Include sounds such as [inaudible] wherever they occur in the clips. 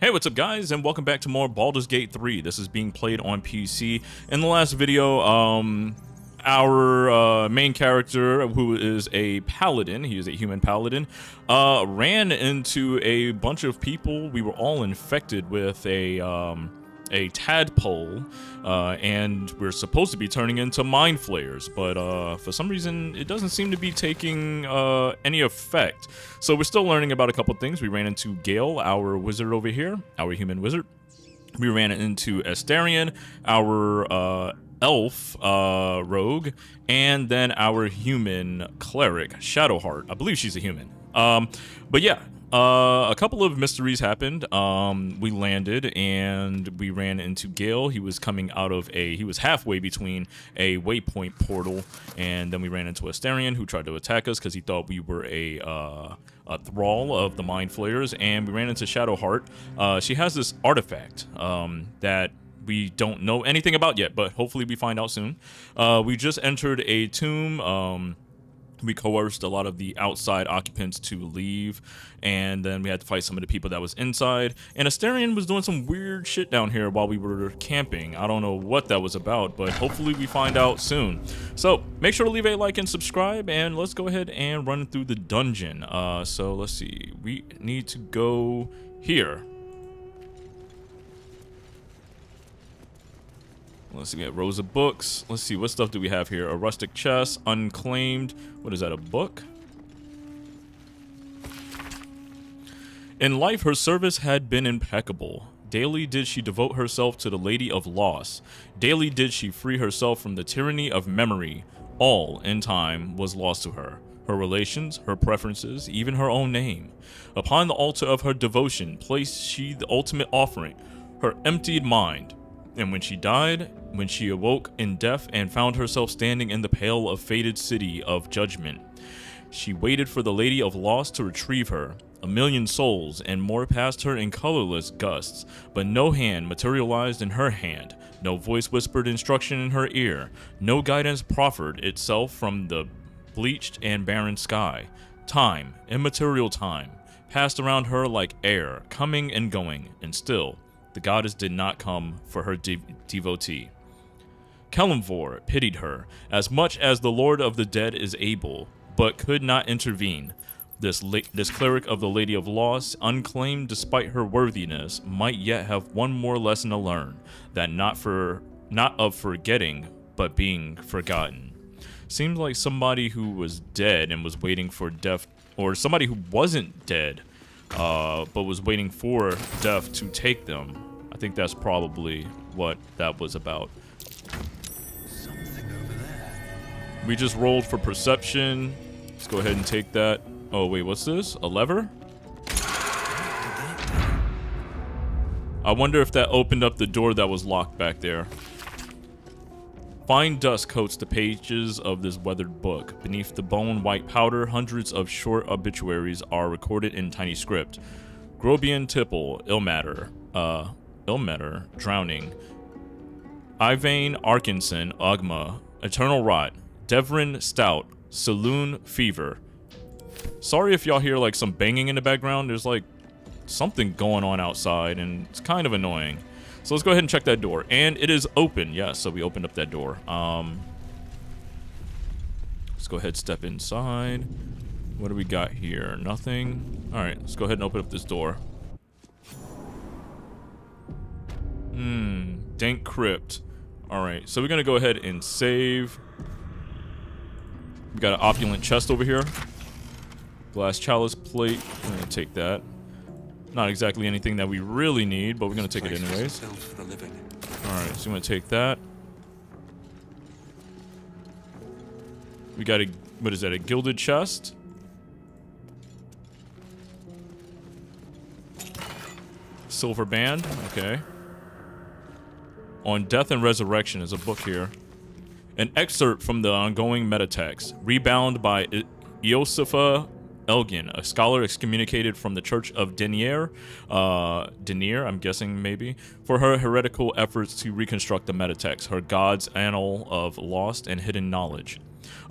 Hey, what's up guys, and welcome back to more Baldur's Gate 3. This is being played on PC. In the last video, um, our uh, main character, who is a paladin, he is a human paladin, uh, ran into a bunch of people. We were all infected with a, um, a tadpole, uh, and we're supposed to be turning into mind flayers, but uh, for some reason it doesn't seem to be taking uh, any effect. So we're still learning about a couple things. We ran into Gale, our wizard over here, our human wizard. We ran into Astarion, our uh, elf uh, rogue, and then our human cleric, Shadowheart. I believe she's a human. Um, but yeah, uh, a couple of mysteries happened. Um, we landed and we ran into Gale. He was coming out of a, he was halfway between a waypoint portal, and then we ran into Astarion, who tried to attack us because he thought we were a, uh, a thrall of the Mind Flayers, and we ran into Shadowheart. Uh, she has this artifact um, that we don't know anything about yet, but hopefully we find out soon. Uh, we just entered a tomb. Um, we coerced a lot of the outside occupants to leave and then we had to fight some of the people that was inside. And Astarion was doing some weird shit down here while we were camping. I don't know what that was about but hopefully we find out soon. So make sure to leave a like and subscribe and let's go ahead and run through the dungeon. Uh, so let's see. We need to go here Let's see, we have rows of books. Let's see, what stuff do we have here? A rustic chest, unclaimed. What is that, a book? In life, her service had been impeccable. Daily did she devote herself to the Lady of Loss. Daily did she free herself from the tyranny of memory. All, in time, was lost to her. Her relations, her preferences, even her own name. Upon the altar of her devotion placed she the ultimate offering, her emptied mind, and when she died, when she awoke in death and found herself standing in the pale of fated city of judgment, she waited for the Lady of Loss to retrieve her. A million souls and more passed her in colorless gusts, but no hand materialized in her hand, no voice whispered instruction in her ear, no guidance proffered itself from the bleached and barren sky. Time, immaterial time, passed around her like air, coming and going, and still the goddess did not come for her de devotee. Kelemvor pitied her, as much as the Lord of the Dead is able, but could not intervene. This, this cleric of the Lady of Loss, unclaimed despite her worthiness, might yet have one more lesson to learn, that not for not of forgetting, but being forgotten. Seems like somebody who was dead and was waiting for death, or somebody who wasn't dead uh, but was waiting for death to take them. I think that's probably what that was about. We just rolled for perception. Let's go ahead and take that. Oh, wait, what's this? A lever? I wonder if that opened up the door that was locked back there. Fine dust coats the pages of this weathered book. Beneath the bone white powder, hundreds of short obituaries are recorded in tiny script. Grobian Tipple, Ilmater, uh, Ilmater, drowning. Ivane Arkinson, Ugma, Eternal Rot, Devrin Stout, Saloon Fever. Sorry if y'all hear like some banging in the background. There's like something going on outside and it's kind of annoying. So let's go ahead and check that door. And it is open. Yes, so we opened up that door. Um, let's go ahead step inside. What do we got here? Nothing. All right, let's go ahead and open up this door. Hmm, dank crypt. All right, so we're gonna go ahead and save. We got an opulent chest over here. Glass chalice plate. I'm gonna take that. Not exactly anything that we really need, but we're going to take it anyways. Alright, so I'm to take that. We got a, what is that, a gilded chest? Silver band, okay. On Death and Resurrection is a book here. An excerpt from the ongoing metatext, rebound by Iosipha Elgin, a scholar excommunicated from the Church of Deneir, uh, Deneir, I'm guessing maybe, for her heretical efforts to reconstruct the metatext, her God's annal of lost and hidden knowledge.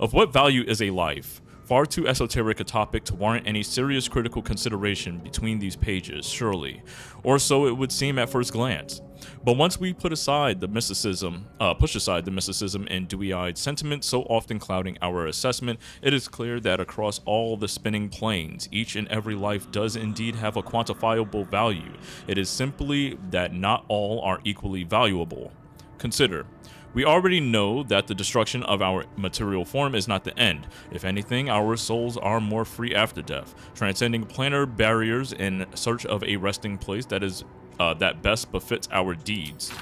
Of what value is a life? Far too esoteric a topic to warrant any serious critical consideration between these pages, surely. Or so it would seem at first glance. But once we put aside the mysticism, uh, push aside the mysticism and dewy-eyed sentiment so often clouding our assessment, it is clear that across all the spinning planes, each and every life does indeed have a quantifiable value. It is simply that not all are equally valuable. Consider, we already know that the destruction of our material form is not the end. If anything, our souls are more free after death, transcending planar barriers in search of a resting place that is uh, that best befits our deeds,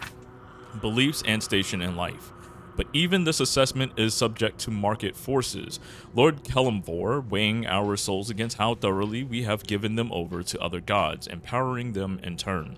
beliefs, and station in life. But even this assessment is subject to market forces. Lord Kelemvor weighing our souls against how thoroughly we have given them over to other gods, empowering them in turn.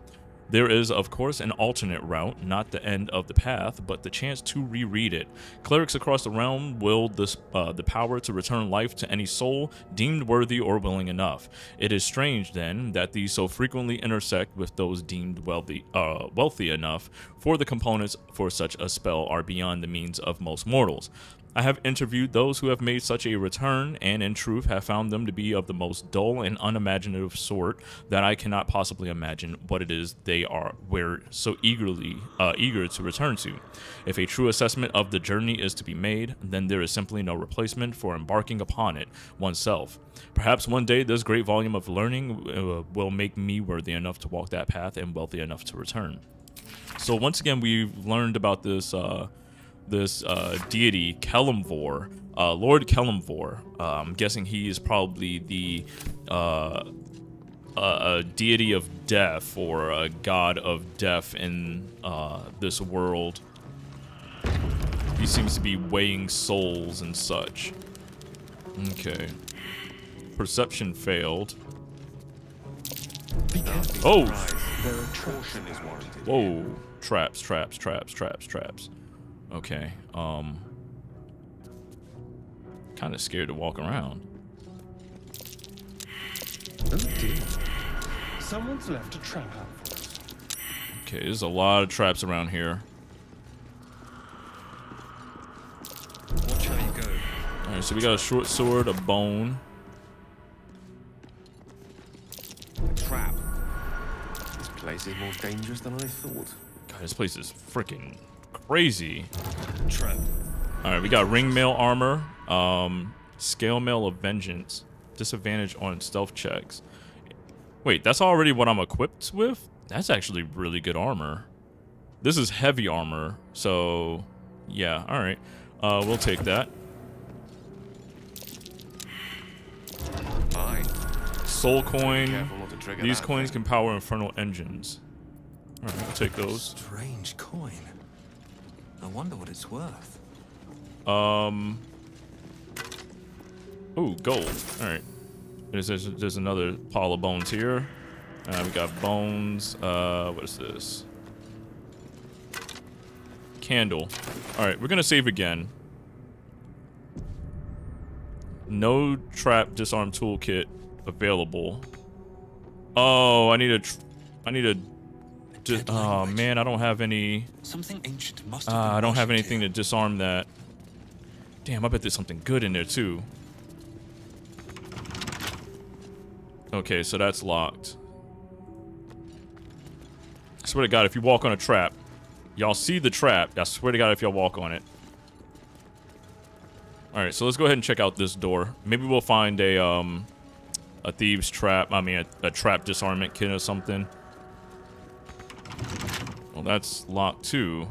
There is, of course, an alternate route, not the end of the path, but the chance to reread it. Clerics across the realm wield this, uh, the power to return life to any soul deemed worthy or willing enough. It is strange, then, that these so frequently intersect with those deemed wealthy, uh, wealthy enough, for the components for such a spell are beyond the means of most mortals. I have interviewed those who have made such a return, and in truth have found them to be of the most dull and unimaginative sort that I cannot possibly imagine what it is they are were so eagerly uh, eager to return to. If a true assessment of the journey is to be made, then there is simply no replacement for embarking upon it oneself. Perhaps one day this great volume of learning uh, will make me worthy enough to walk that path and wealthy enough to return. So once again, we've learned about this. Uh, this uh, deity, Kelemvor, uh, Lord Kelemvor. Uh, I'm guessing he is probably the uh, a deity of death or a god of death in uh, this world. He seems to be weighing souls and such. Okay. Perception failed. Oh! Whoa. Traps, traps, traps, traps, traps. Okay. Um. Kind of scared to walk around. Oh dear. Someone's left a trap out for us. Okay, there's a lot of traps around here. Watch how you go. Alright, so we got a short sword, a bone. A trap. This place is more dangerous than I thought. God, this place is freaking crazy. All right, we got ring mail armor, um, scale mail of vengeance, disadvantage on stealth checks. Wait, that's already what I'm equipped with? That's actually really good armor. This is heavy armor, so yeah, all right. Uh, we'll take that. Fine. Soul coin. Careful not to trigger These coins thing. can power infernal engines. All right, we'll take those. Strange coin. I wonder what it's worth. Um. Ooh, gold. All right. There's, there's, there's another pile of bones here. Uh, we got bones. Uh, what is this? Candle. All right, we're gonna save again. No trap disarm toolkit available. Oh, I need a. I need a. Oh man, I don't have any. Something ancient must have Uh, I don't have anything to disarm that. Damn, I bet there's something good in there too. Okay, so that's locked. I swear to God, if you walk on a trap, y'all see the trap. I swear to God, if y'all walk on it. All right, so let's go ahead and check out this door. Maybe we'll find a um, a thieves trap. I mean, a, a trap disarmament kit or something. That's locked two.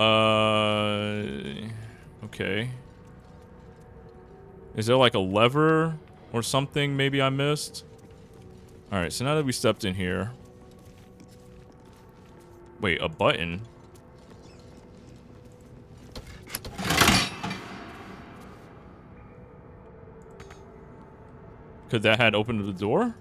Uh, okay. Is there like a lever or something maybe I missed? All right, so now that we stepped in here. Wait, a button? Could that had opened the door?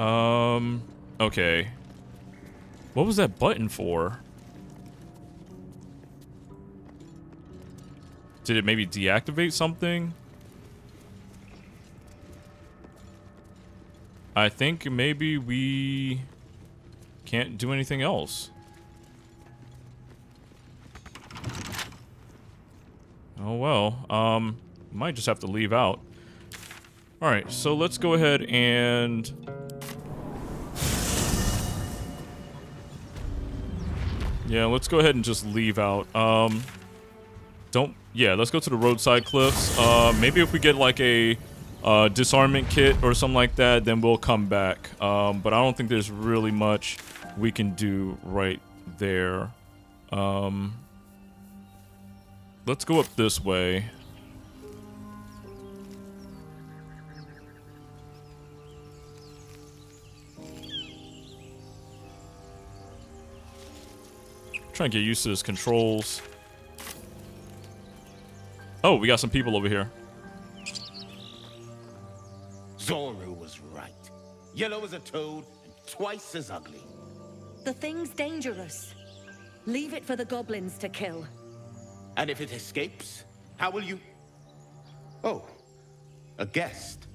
Um, okay. What was that button for? Did it maybe deactivate something? I think maybe we can't do anything else. Oh well, um, might just have to leave out. Alright, so let's go ahead and... Yeah, let's go ahead and just leave out. Um, don't... Yeah, let's go to the roadside cliffs. Uh, maybe if we get like a uh, disarmament kit or something like that, then we'll come back. Um, but I don't think there's really much we can do right there. Um, let's go up this way. Trying to get used to his controls. Oh, we got some people over here. Zorru was right. Yellow as a toad and twice as ugly. The thing's dangerous. Leave it for the goblins to kill. And if it escapes, how will you... Oh, a guest.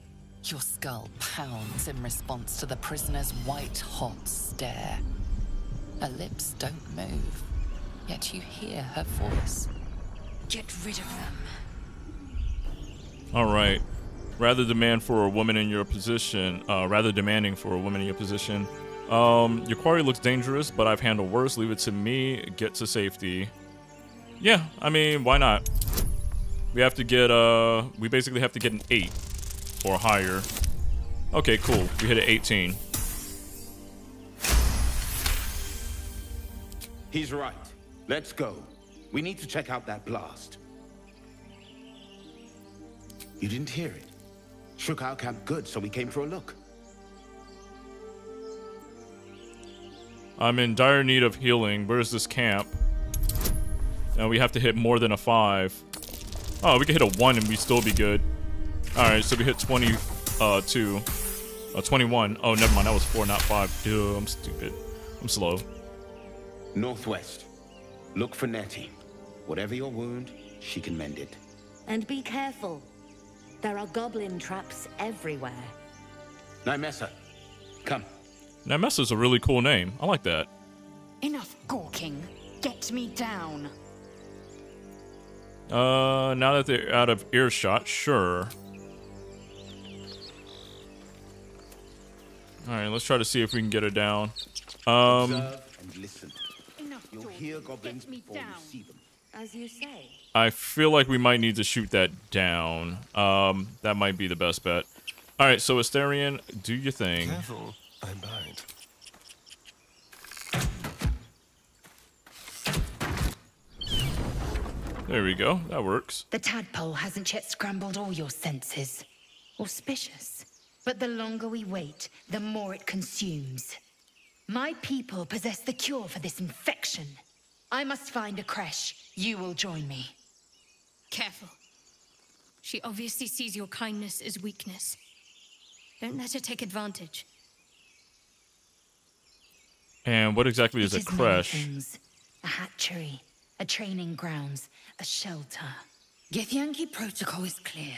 Your skull pounds in response to the prisoner's white-hot stare. Her lips don't move, yet you hear her voice. Get rid of them. All right. Rather demand for a woman in your position, uh, rather demanding for a woman in your position. Um, your quarry looks dangerous, but I've handled worse. Leave it to me. Get to safety. Yeah, I mean, why not? We have to get, uh, we basically have to get an 8 or higher. Okay, cool. We hit an 18. He's right. Let's go. We need to check out that blast. You didn't hear it? Shook our camp good, so we came for a look. I'm in dire need of healing. Where's this camp? And we have to hit more than a 5. Oh, we can hit a 1 and we still be good. Alright, so we hit 22. Uh, uh, 21. Oh, never mind. That was 4, not 5. Dude, I'm stupid. I'm slow. Northwest. Look for Nettie. Whatever your wound, she can mend it. And be careful. There are goblin traps everywhere. Nymessa, come. Nemessa's a really cool name. I like that. Enough gawking. Get me down. Uh, now that they're out of earshot, sure. Alright, let's try to see if we can get her down. Um, Observe and listen. Enough You'll hear goblins Get me before you see them. As you say. I feel like we might need to shoot that down. Um, that might be the best bet. Alright, so Astarion, do your thing. Careful, I'm bound. There we go. That works. The tadpole hasn't yet scrambled all your senses. Auspicious. But the longer we wait, the more it consumes. My people possess the cure for this infection. I must find a creche. You will join me. Careful. She obviously sees your kindness as weakness. Don't let her take advantage. And what exactly is It a is many creche? things. A hatchery, a training grounds, a shelter. Githyanki protocol is clear.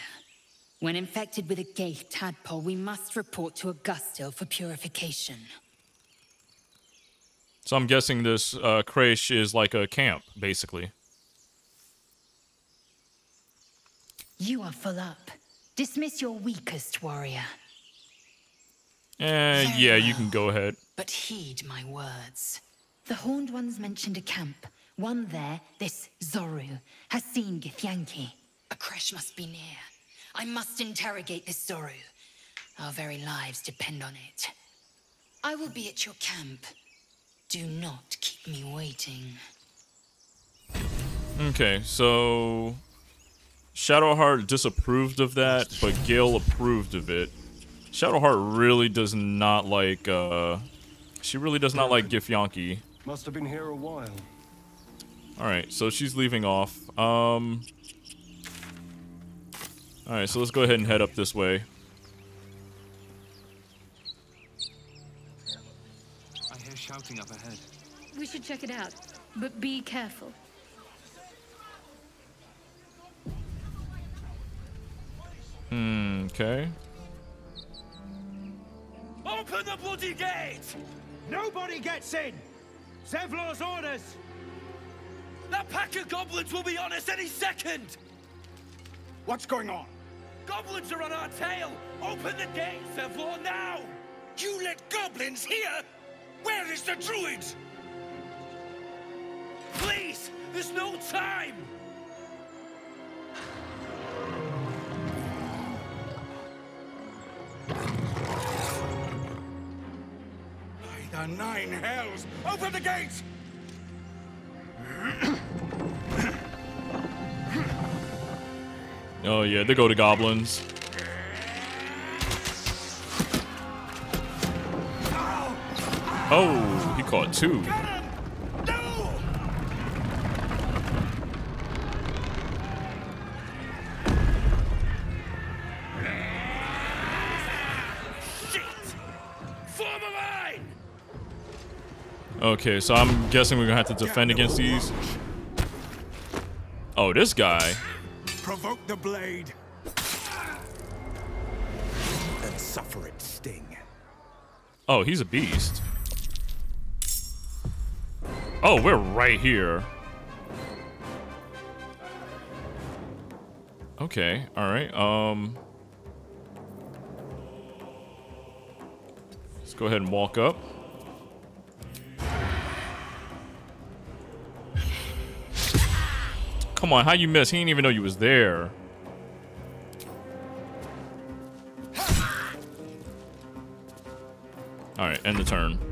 When infected with a ghaik tadpole, we must report to Augustil for purification. So I'm guessing this uh, creche is like a camp, basically. You are full up. Dismiss your weakest warrior. Eh, Very yeah, you can go ahead. But heed my words. The Horned Ones mentioned a camp. One there, this Zorru, has seen Githyanki. A creche must be near. I must interrogate this Zorru. Our very lives depend on it. I will be at your camp. Do not keep me waiting. Okay, so Shadowheart disapproved of that, but Gale approved of it. Shadowheart really does not like uh she really does not like Githyanki. Must have been here a while. Alright, so she's leaving off. Um Alright, so let's go ahead and head up this way. I hear shouting up ahead. We should check it out, but be careful. Hmm, Okay. Open the bloody gate! Nobody gets in! Zevlor's orders! That pack of goblins will be on us any second! What's going on? Goblins are on our tail! Open the gate, Zevlor, now! You let goblins here? Where is the druid? Please! There's no time! By the nine hells! Open the gates! Oh yeah, they go to goblins. Oh, he caught two. Form a line! Okay, so I'm guessing we're gonna have to defend against these. Oh, this guy. Provoke the blade. And suffer its sting. Oh, he's a beast. Oh, we're right here. Okay, alright, um... Let's go ahead and walk up. Come on, how you miss? He didn't even know you was there. Alright, end the turn.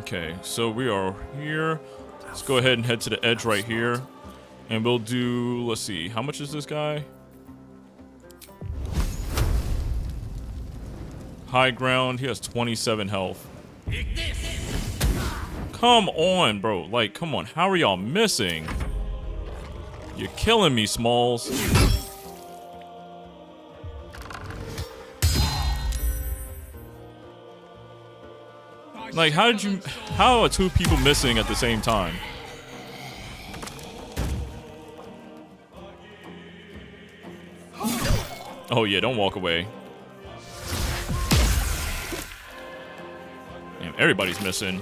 Okay, so we are here. Let's go ahead and head to the edge right here. And we'll do, let's see, how much is this guy? High ground, he has 27 health. Come on, bro. Like, come on. How are y'all missing? You're killing me, Smalls. Like, how did you... How are two people missing at the same time? Oh, yeah, don't walk away. Damn, everybody's missing.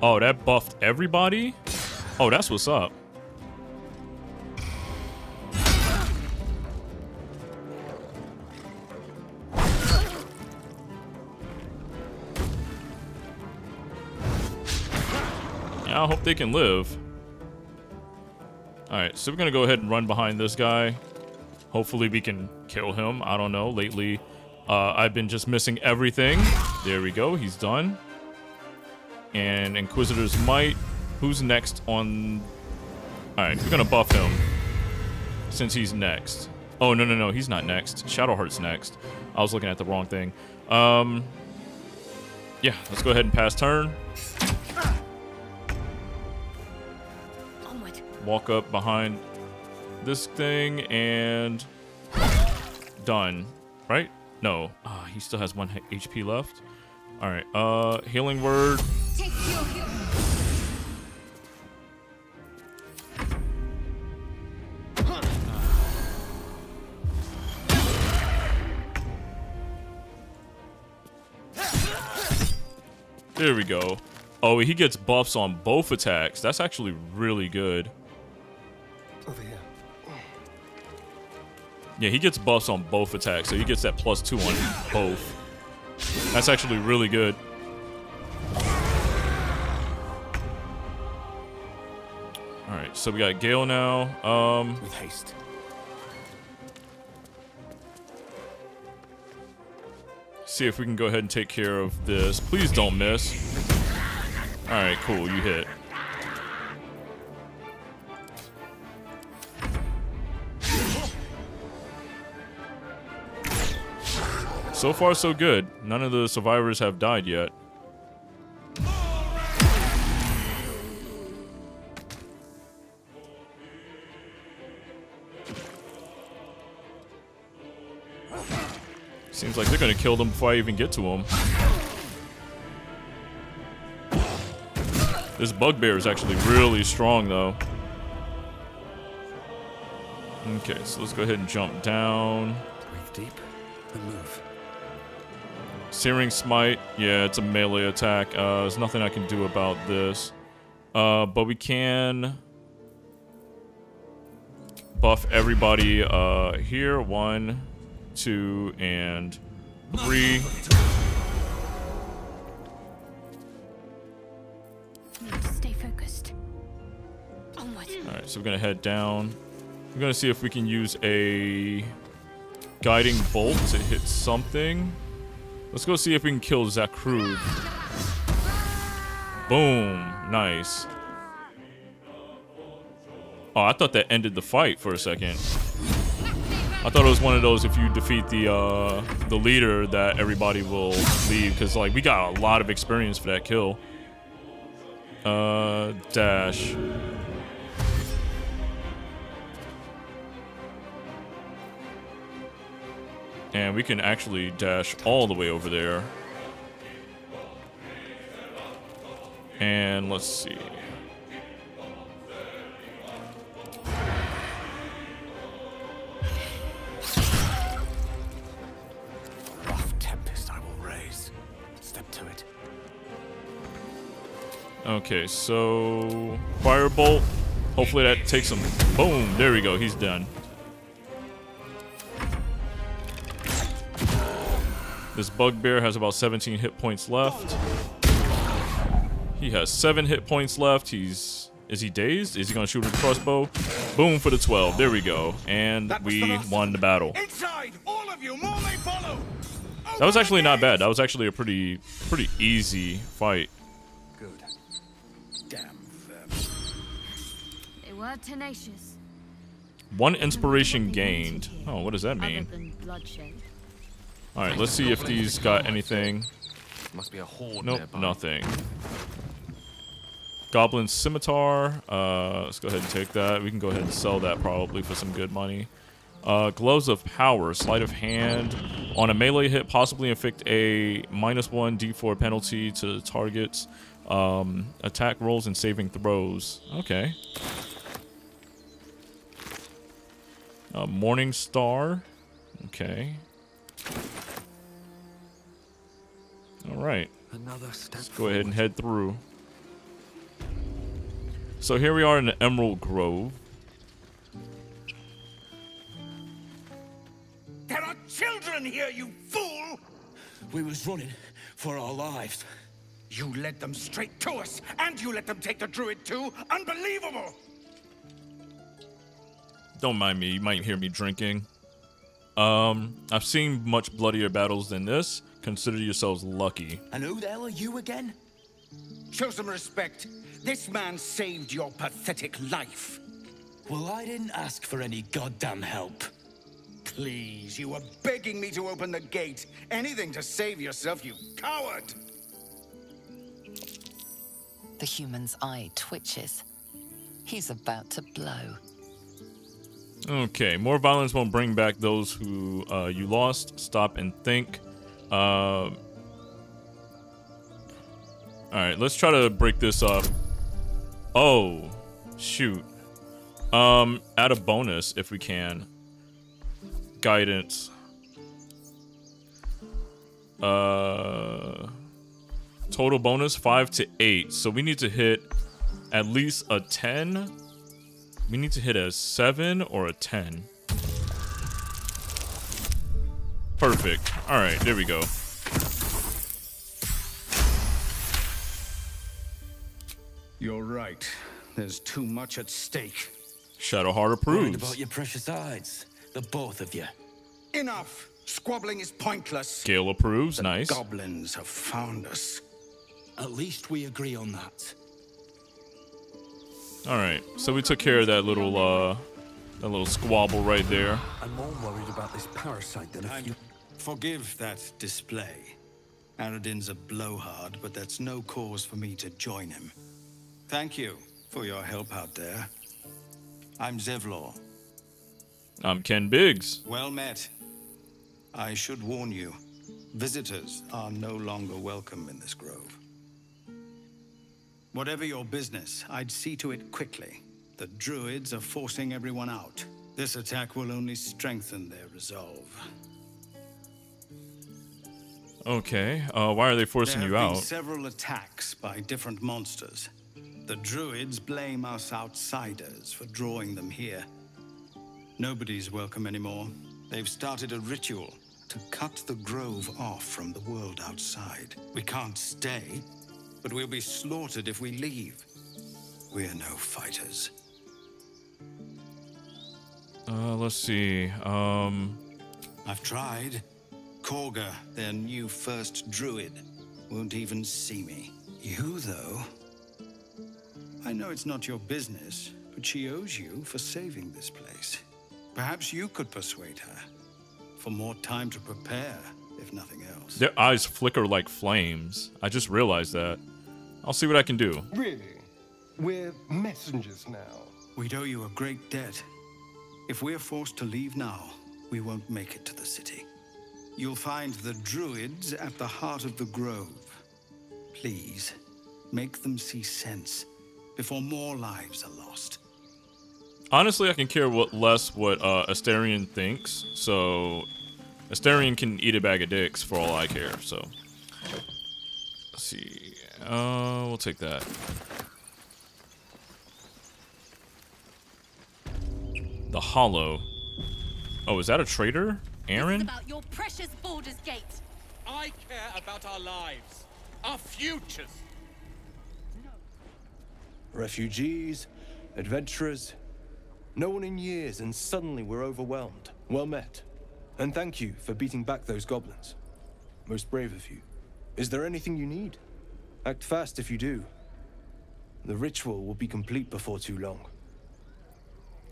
Oh, that buffed everybody? Oh, that's what's up. They can live. Alright, so we're gonna go ahead and run behind this guy. Hopefully we can kill him. I don't know. Lately, uh, I've been just missing everything. There we go. He's done. And Inquisitor's Might. Who's next on... Alright, we're gonna buff him. Since he's next. Oh, no, no, no. He's not next. Shadowheart's next. I was looking at the wrong thing. Um... Yeah, let's go ahead and pass turn. Walk up behind this thing and done right? No. Ah he still has one hp left. All right uh healing word. Take your heal. there we go. Oh he gets buffs on both attacks. That's actually really good yeah he gets buffs on both attacks so he gets that plus two on both that's actually really good all right so we got gale now um With haste. see if we can go ahead and take care of this. Please don't miss. Alright, cool. You hit. So far, so good. None of the survivors have died yet. Seems like they're gonna kill them before I even get to them. This bugbear is actually really strong, though. Okay, so let's go ahead and jump down. Breathe deep and move. Searing Smite, yeah, it's a melee attack. Uh, there's nothing I can do about this. Uh, but we can buff everybody uh, here. One, two, and three. Stay focused. Onward. Alright, so we're gonna head down. We're gonna see if we can use a guiding bolt to hit something. Let's go see if we can kill Zakrud. Boom. Nice. Oh, I thought that ended the fight for a second. I thought it was one of those if you defeat the uh, the leader that everybody will leave because like we got a lot of experience for that kill. Uh, dash. And we can actually dash all the way over there. And let's see. Rough tempest I will raise. Step to it. Okay, so firebolt. Hopefully that takes him. Boom! There we go. He's done. This bugbear has about 17 hit points left. He has seven hit points left. He's is he dazed? Is he gonna shoot with a crossbow? Boom for the 12. There we go. And we won the battle. Inside! All of you! More may follow! That was actually not bad. That was actually a pretty pretty easy fight. Good. Damn them. They were tenacious. One inspiration gained. Oh, what does that Other mean? than bloodshed. All right, let's see if these got anything. Must be a horde Nope, nearby. nothing. Goblin Scimitar. Uh, let's go ahead and take that. We can go ahead and sell that probably for some good money. Uh, Gloves of Power. Sleight of Hand. On a melee hit, possibly inflict a minus one d4 penalty to targets. Um, attack rolls and saving throws. Okay. Uh, Morning Star. Okay. All right. Let's go ahead and head through. So here we are in the Emerald Grove. There are children here, you fool! We was running for our lives. You led them straight to us, and you let them take the druid too? Unbelievable! Don't mind me, you might hear me drinking. Um, I've seen much bloodier battles than this. Consider yourselves lucky. And who the hell are you again? Show some respect. This man saved your pathetic life. Well, I didn't ask for any goddamn help. Please, you were begging me to open the gate. Anything to save yourself, you coward! The human's eye twitches. He's about to blow. Okay, more violence won't bring back those who uh, you lost. Stop and think. Uh, Alright, let's try to break this up. Oh, shoot. Um, add a bonus if we can. Guidance. Uh, total bonus 5 to 8. So we need to hit at least a 10. We need to hit a 7 or a 10. Perfect. Alright, there we go. You're right. There's too much at stake. Shadowheart Worried approves. about your precious eyes, The both of you. Enough! Squabbling is pointless. Gale approves. The Nice. goblins have found us. At least we agree on that. Alright, so we took care of that little, uh, that little squabble right there. I'm more worried about this parasite than a few. Forgive that display. Aradin's a blowhard, but that's no cause for me to join him. Thank you for your help out there. I'm Zevlor. I'm Ken Biggs. Well met. I should warn you, visitors are no longer welcome in this grove. Whatever your business, I'd see to it quickly. The druids are forcing everyone out. This attack will only strengthen their resolve. Okay, uh, why are they forcing there you out? several attacks by different monsters. The druids blame us outsiders for drawing them here. Nobody's welcome anymore. They've started a ritual to cut the grove off from the world outside. We can't stay, but we'll be slaughtered if we leave. We're no fighters. Uh, let's see. Um, I've tried. Kagha, their new first druid, won't even see me. You, though. I know it's not your business, but she owes you for saving this place. Perhaps you could persuade her. For more time to prepare, if nothing else. their eyes flicker like flames. I just realized that. I'll see what I can do. Really? We're messengers now. We'd owe you a great debt. If we're forced to leave now, we won't make it to the city. You'll find the druids at the heart of the grove. Please, make them see sense before more lives are lost. Honestly, I can care what less what uh, Astarion thinks. So, Astarion can eat a bag of dicks for all I care. So, let's see. Uh, we'll take that. The Hollow. Oh, is that a traitor? Aaron? about your precious Baldur's Gate. I care about our lives, our futures. No. Refugees, adventurers, no one in years, and suddenly we're overwhelmed. Well met. And thank you for beating back those goblins. Most brave of you. Is there anything you need? Act fast if you do. The ritual will be complete before too long.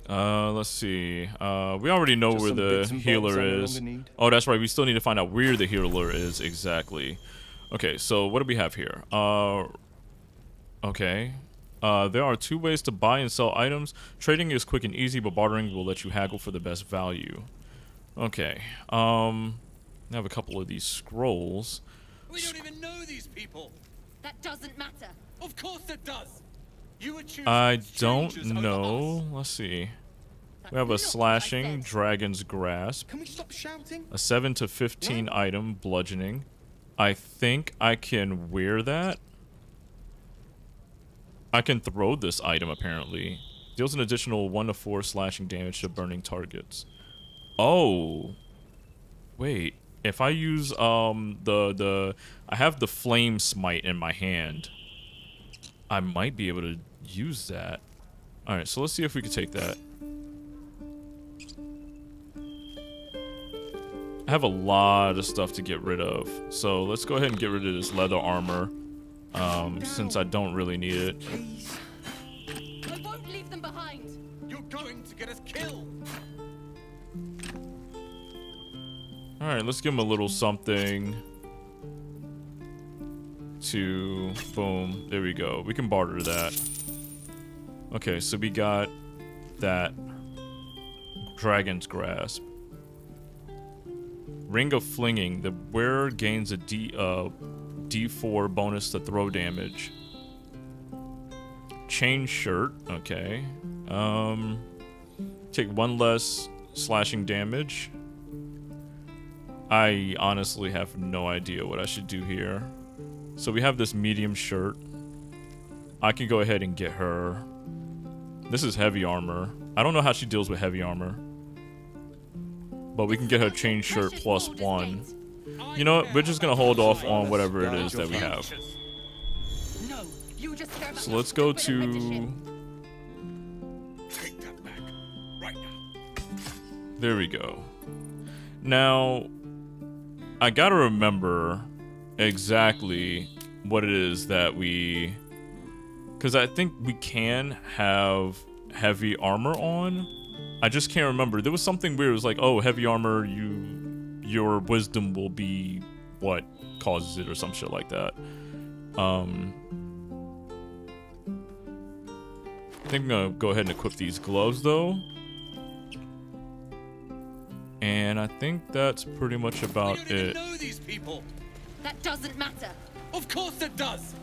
Uh, let's see. Uh, we already know Just where the bits and bobs healer is. Oh, that's right. We still need to find out where the healer is exactly. Okay, so what do we have here? Uh, okay. Uh, there are two ways to buy and sell items. Trading is quick and easy, but bartering will let you haggle for the best value. Okay. Um, I have a couple of these scrolls. We don't even know these people. That doesn't matter. Of course it does. You would choose I don't know. Let's see. We have a slashing, dragon's grasp. Can we stop shouting? A 7 to 15 item, bludgeoning. I think I can wear that. I can throw this item, apparently. Deals an additional 1 to 4 slashing damage to burning targets. Oh. Wait. If I use, um, the, the... I have the flame smite in my hand. I might be able to use that. Alright, so let's see if we can take that. I have a lot of stuff to get rid of. So let's go ahead and get rid of this leather armor. Um, since I don't really need it. I won't leave them behind. You're going to get us killed. Alright, let's give him a little something. To boom. There we go. We can barter that. Okay, so we got that Dragon's Grasp. Ring of Flinging. The wearer gains a D uh D4 bonus to throw damage. Chain shirt. Okay. Um take one less slashing damage. I honestly have no idea what I should do here. So we have this medium shirt. I can go ahead and get her. This is heavy armor. I don't know how she deals with heavy armor. But we can get her chain shirt plus one. You know what? We're just gonna hold off on whatever it is that we have. No, you just care about So let's go to Take that back right now. There we go. Now, I gotta remember exactly what it is that we. Because I think we can have heavy armor on. I just can't remember. There was something weird. It was like, oh, heavy armor, you, your wisdom will be what causes it, or some shit like that. Um, I think I'm gonna go ahead and equip these gloves though. And I think that's pretty much about we don't even it. know these people. That doesn't matter. Of course it does.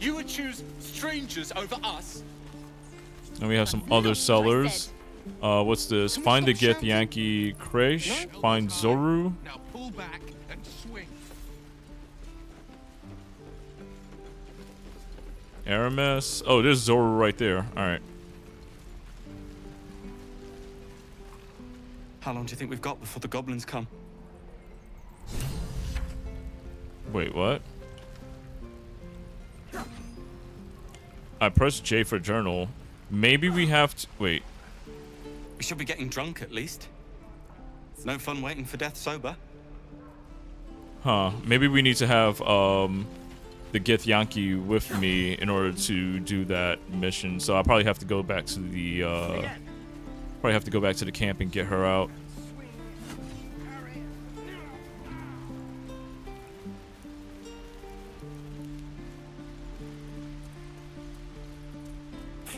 You would choose strangers over us? And we have some other sellers. Uh, what's this? Find the Githyanki Creche. Find Zorru. Now pull back and swing. Aramis. Oh, there's Zorru right there. Alright. How long do you think we've got before the goblins come? Wait, what? I pressed J for journal. Maybe we have to... Wait. We should be getting drunk at least. It's No fun waiting for death sober. Huh. Maybe we need to have um, the Githyanki with me in order to do that mission. So I'll probably have to go back to the... Uh, probably have to go back to the camp and get her out.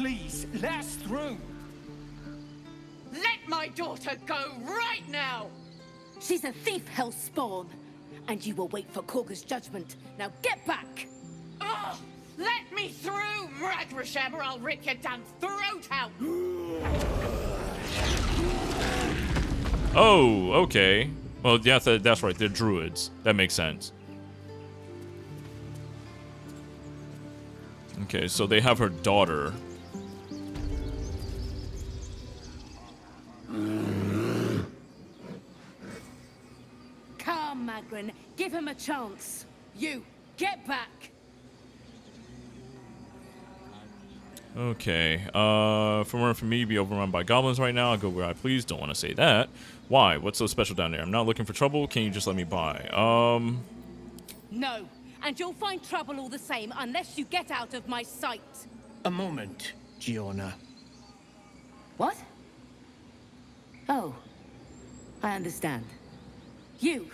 Please, let us through. Let my daughter go right now! She's a thief, Hellspawn. And you will wait for Kagha's judgment. Now get back! Oh, let me through, Mradrasham, or I'll rip your damn throat out! Oh, okay. Well, yeah, that's right. They're druids. That makes sense. Okay, so they have her daughter. Come, Magrin. Give him a chance. You, get back! Okay. Uh, for more from me, be overrun by goblins right now. I'll go where I please. Don't want to say that. Why? What's so special down there? I'm not looking for trouble. Can you just let me by? Um, No, and you'll find trouble all the same unless you get out of my sight. A moment, Giona. What? Oh, I understand. You.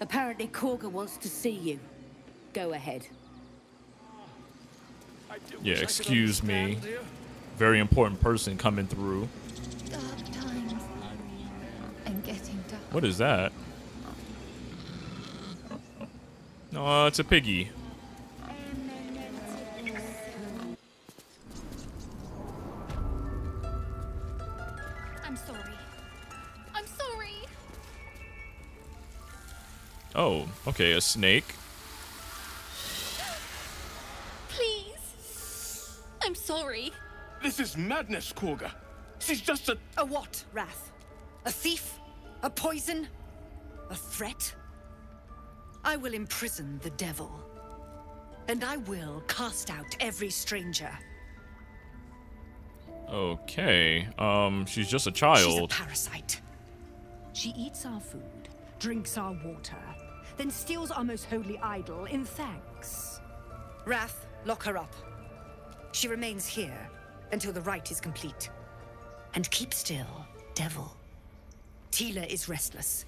Apparently Kagha wants to see you. Go ahead. yeah, excuse me. Very important person coming through. Dark times. And getting dark. What is that? No, it's a piggy. Oh, okay, a snake. Please. I'm sorry. This is madness, Kagha. She's just a... A what, Wrath? A thief? A poison? A threat? I will imprison the devil. And I will cast out every stranger. Okay, um, she's just a child. She's a child. parasite. She eats our food, drinks our water, then steals our most holy idol in thanks. Wrath, lock her up. She remains here until the rite is complete. And keep still, devil. Tila is restless.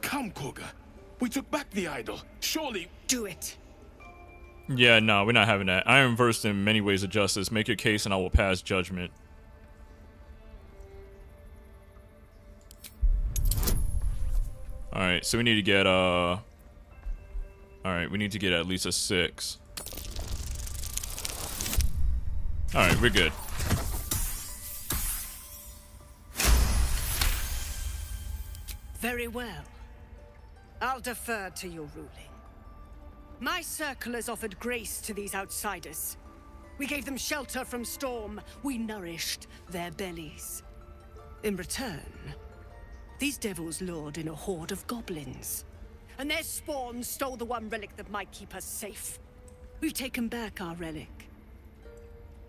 Come, Kagha. We took back the idol. Surely... Do it. Yeah, no, we're not having that. I am versed in many ways of justice. Make your case and I will pass judgment. Alright, so we need to get, uh... Alright, we need to get at least a six. Alright, we're good. Very well. I'll defer to your ruling. My circle has offered grace to these outsiders. We gave them shelter from storm. We nourished their bellies. In return, these devils lured in a horde of goblins. And their spawn stole the one relic that might keep us safe. We've taken back our relic.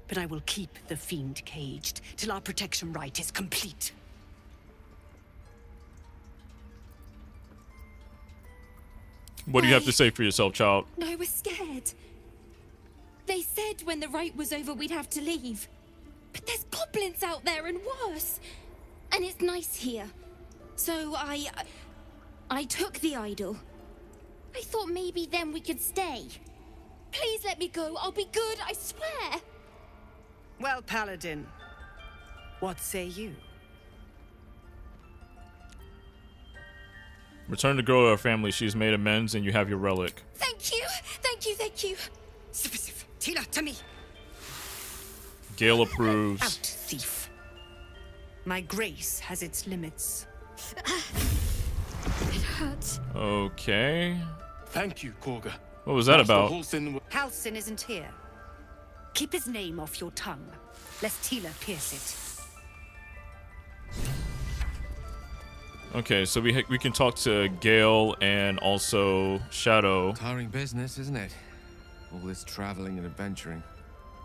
But I will keep the fiend caged till our protection rite is complete. What do you have to say for yourself, child? No, we're scared. They said when the rite was over we'd have to leave. But there's goblins out there and worse. And it's nice here. So I. I took the idol. I thought maybe then we could stay. Please let me go. I'll be good, I swear. Well, Paladin, what say you? Return the girl to her family. She's made amends and you have your relic. Thank you. Thank you, thank you. Sif, Sif, Tila, to me. Gale approves. Out, thief. My grace has its limits. It hurts. Okay. Thank you, Kagha. What was that about? Halsin Halsin isn't here. Keep his name off your tongue, lest Tila pierce it. Okay, so we ha- we can talk to Gale and also Shadow. Tiring business, isn't it? All this traveling and adventuring.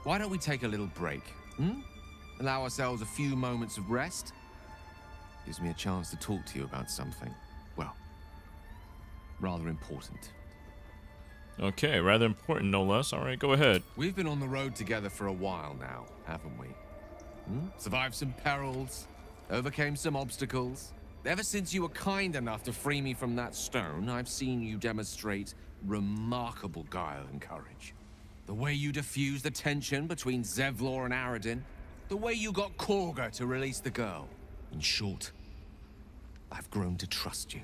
Why don't we take a little break? Hmm? Allow ourselves a few moments of rest? Gives me a chance to talk to you about something. Well, rather important. Okay, rather important, no less. All right, go ahead. We've been on the road together for a while now, haven't we? Hmm? Survived some perils, overcame some obstacles. Ever since you were kind enough to free me from that stone, I've seen you demonstrate remarkable guile and courage. The way you diffused the tension between Zevlor and Aradin. The way you got Kagha to release the girl. In short, I've grown to trust you.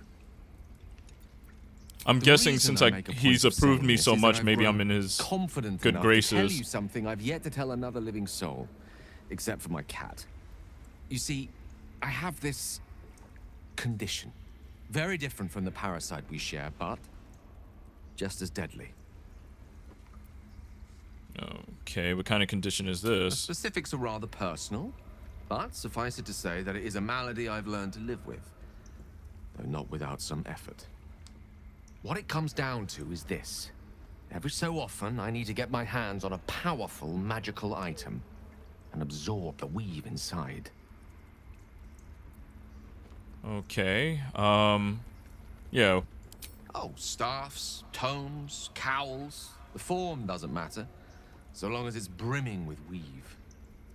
I'm The guessing since I I, make a point he's approved me so much, maybe I'm in his confident good graces. to tell you something I've yet to tell another living soul, except for my cat. You see, I have this condition, very different from the parasite we share, but just as deadly. Okay, what kind of condition is this? The this? specifics are rather personal, but suffice it to say that it is a malady I've learned to live with, though not without some effort. What it comes down to is this. Every so often, I need to get my hands on a powerful magical item and absorb the weave inside. Okay, um, yeah. Oh, staffs, tomes, cowls. The form doesn't matter, so long as it's brimming with weave.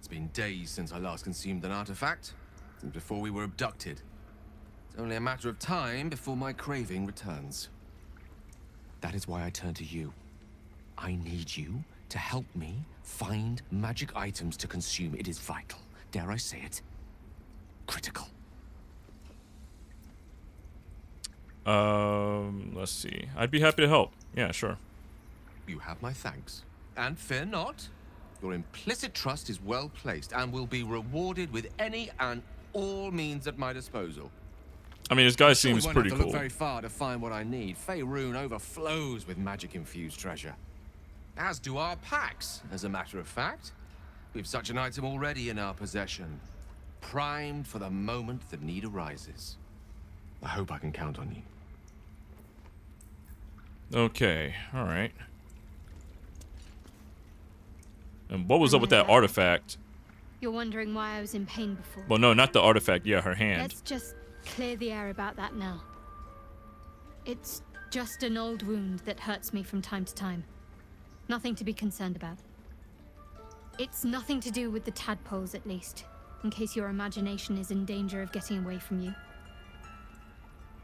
It's been days since I last consumed an artifact, since before we were abducted. It's only a matter of time before my craving returns. That is why I turn to you. I need you to help me find magic items to consume. It is vital. Dare I say it? Critical. Um, let's see. I'd be happy to help. Yeah, sure. You have my thanks. And fear not. Your implicit trust is well placed and will be rewarded with any and all means at my disposal. I mean, this guy Sure, seems won't pretty have to cool. look very far to find what I need. Faerun overflows with magic-infused treasure. As do our packs, as a matter of fact. We've such an item already in our possession. Primed for the moment the need arises. I hope I can count on you. Okay, all right. And what was up with that artifact? You're wondering why I was in pain before. Well, no, not the artifact. Yeah, her hand. Let's just clear the air about that now. It's just an old wound that hurts me from time to time. Nothing to be concerned about. It's nothing to do with the tadpoles, at least, in case your imagination is in danger of getting away from you.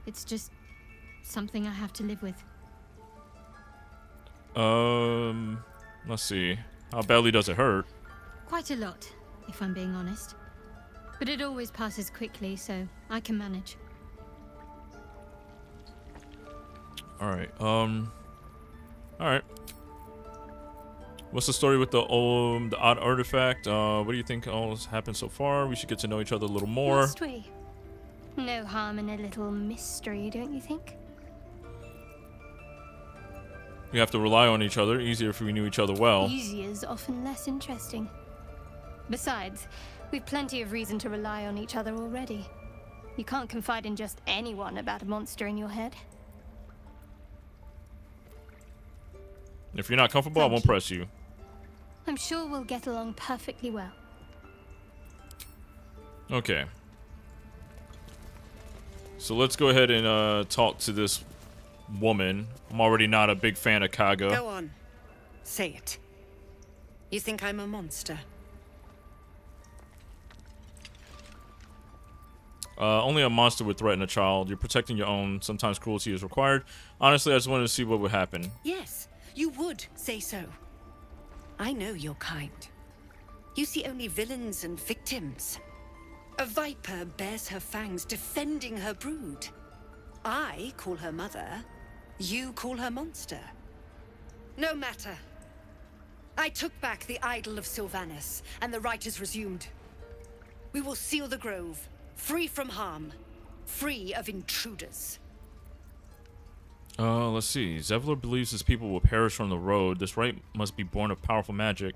It's just something I have to live with. Um, let's see. How badly does it hurt? Quite a lot, if I'm being honest. But it always passes quickly, so I can manage. All right. Um. All right. What's the story with the um the odd artifact? Uh, what do you think all has happened so far? We should get to know each other a little more. Must we? No harm in a little mystery, don't you think? We have to rely on each other. Easier if we knew each other well. Easy is often less interesting. Besides, we've plenty of reason to rely on each other already. You can't confide in just anyone about a monster in your head. If you're not comfortable, I won't press you. I'm sure we'll get along perfectly well. Okay. So let's go ahead and uh, talk to this woman. I'm already not a big fan of Kagha. Go on. Say it. You think I'm a monster? Uh, only a monster would threaten a child. You're protecting your own. Sometimes cruelty is required. Honestly, I just wanted to see what would happen. Yes, you would say so. I know your kind. You see only villains and victims. A viper bears her fangs defending her brood. I call her mother. You call her monster. No matter. I took back the idol of Silvanus, and the rite is resumed. We will seal the grove, free from harm, free of intruders. Uh, let's see. Zevlor believes his people will perish from the road. This rite must be born of powerful magic.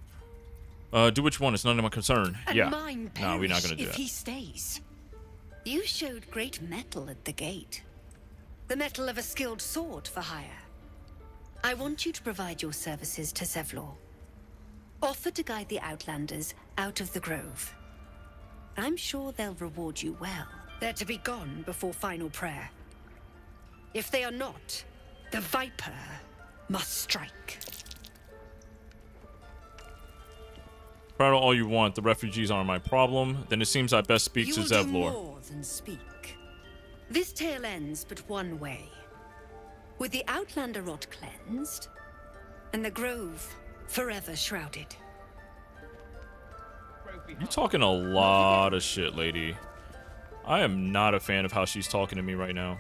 Uh, do which one? It's none of my concern. And yeah. mine no, we're not gonna do if that. he stays. You showed great mettle at the gate. The metal of a skilled sword for hire. I want you to provide your services to Zevlor. Offer to guide the Outlanders out of the grove. I'm sure they'll reward you well. They're to be gone before final prayer. If they are not, the Viper must strike. Prattle all you want. The refugees aren't my problem. Then it seems I best speak you to will do Zevlor. more than speak. This tale ends but one way. With the Outlander rot cleansed, and the grove forever shrouded. You're talking a lot of shit, lady. I am not a fan of how she's talking to me right now.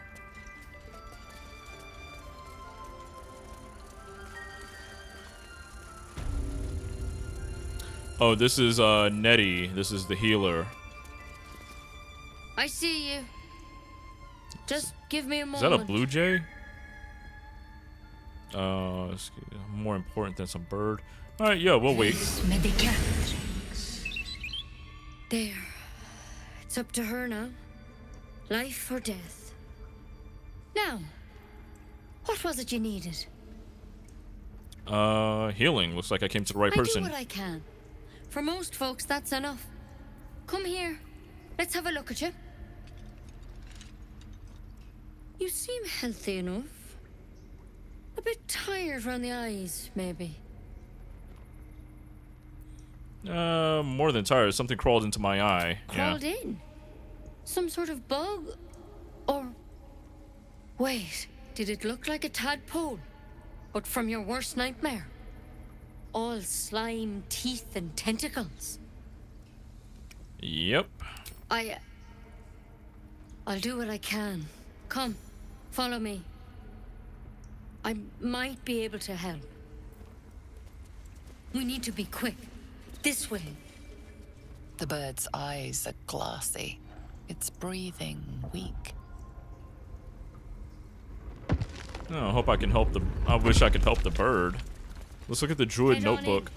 Oh, this is uh Nettie. This is the healer. I see you. Just give me a moment. Is that a blue jay? Uh, it's more important than some bird. All right, yeah, we'll wait. There. It's up to her now. Life or death. Now, what was it you needed? Uh, healing. Looks like I came to the right I person. do what I can. For most folks, that's enough. Come here. Let's have a look at you. You seem healthy enough. A bit tired around the eyes, maybe. Uh, more than tired. Something crawled into my eye. Crawled yeah. in. Some sort of bug? Or. Wait, did it look like a tadpole? But from your worst nightmare? All slime, teeth, and tentacles. Yep. I. I'll do what I can. Come, follow me. I might be able to help. We need to be quick. This way. The bird's eyes are glassy. Its breathing weak. Oh, I hope I can help the. I wish I could help the bird. Let's look at the druid Head notebook.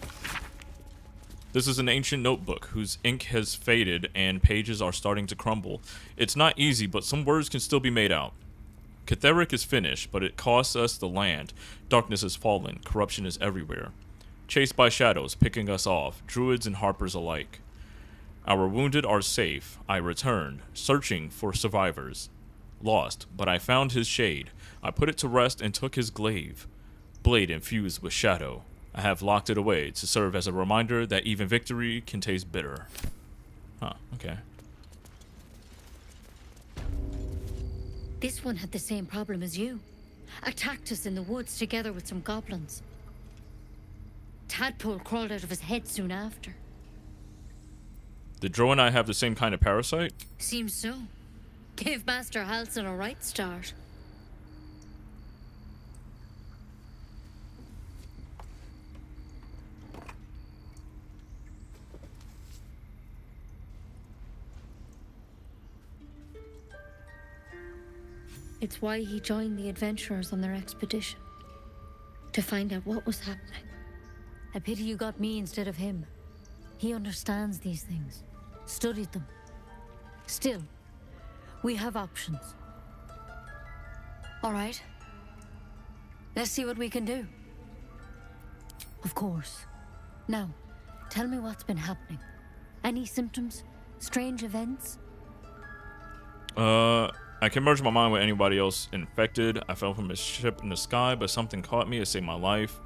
This is an ancient notebook whose ink has faded and pages are starting to crumble. It's not easy, but some words can still be made out. Ketheric is finished, but it costs us the land. Darkness has fallen. Corruption is everywhere. Chased by shadows, picking us off, druids and harpers alike. Our wounded are safe. I returned, searching for survivors. Lost, but I found his shade. I put it to rest and took his glaive. Blade infused with shadow. I have locked it away to serve as a reminder that even victory can taste bitter. Huh, okay. This one had the same problem as you. Attacked us in the woods together with some goblins. Tadpole crawled out of his head soon after. Did drow and I have the same kind of parasite? Seems so. Gave Master Halsin a right start. It's why he joined the adventurers on their expedition. To find out what was happening. A pity you got me instead of him. He understands these things, studied them. Still, we have options. All right. Let's see what we can do. Of course. Now, tell me what's been happening. Any symptoms? Strange events? Uh, I can merge my mind with anybody else infected. I fell from a ship in the sky, but something caught me. It saved my life.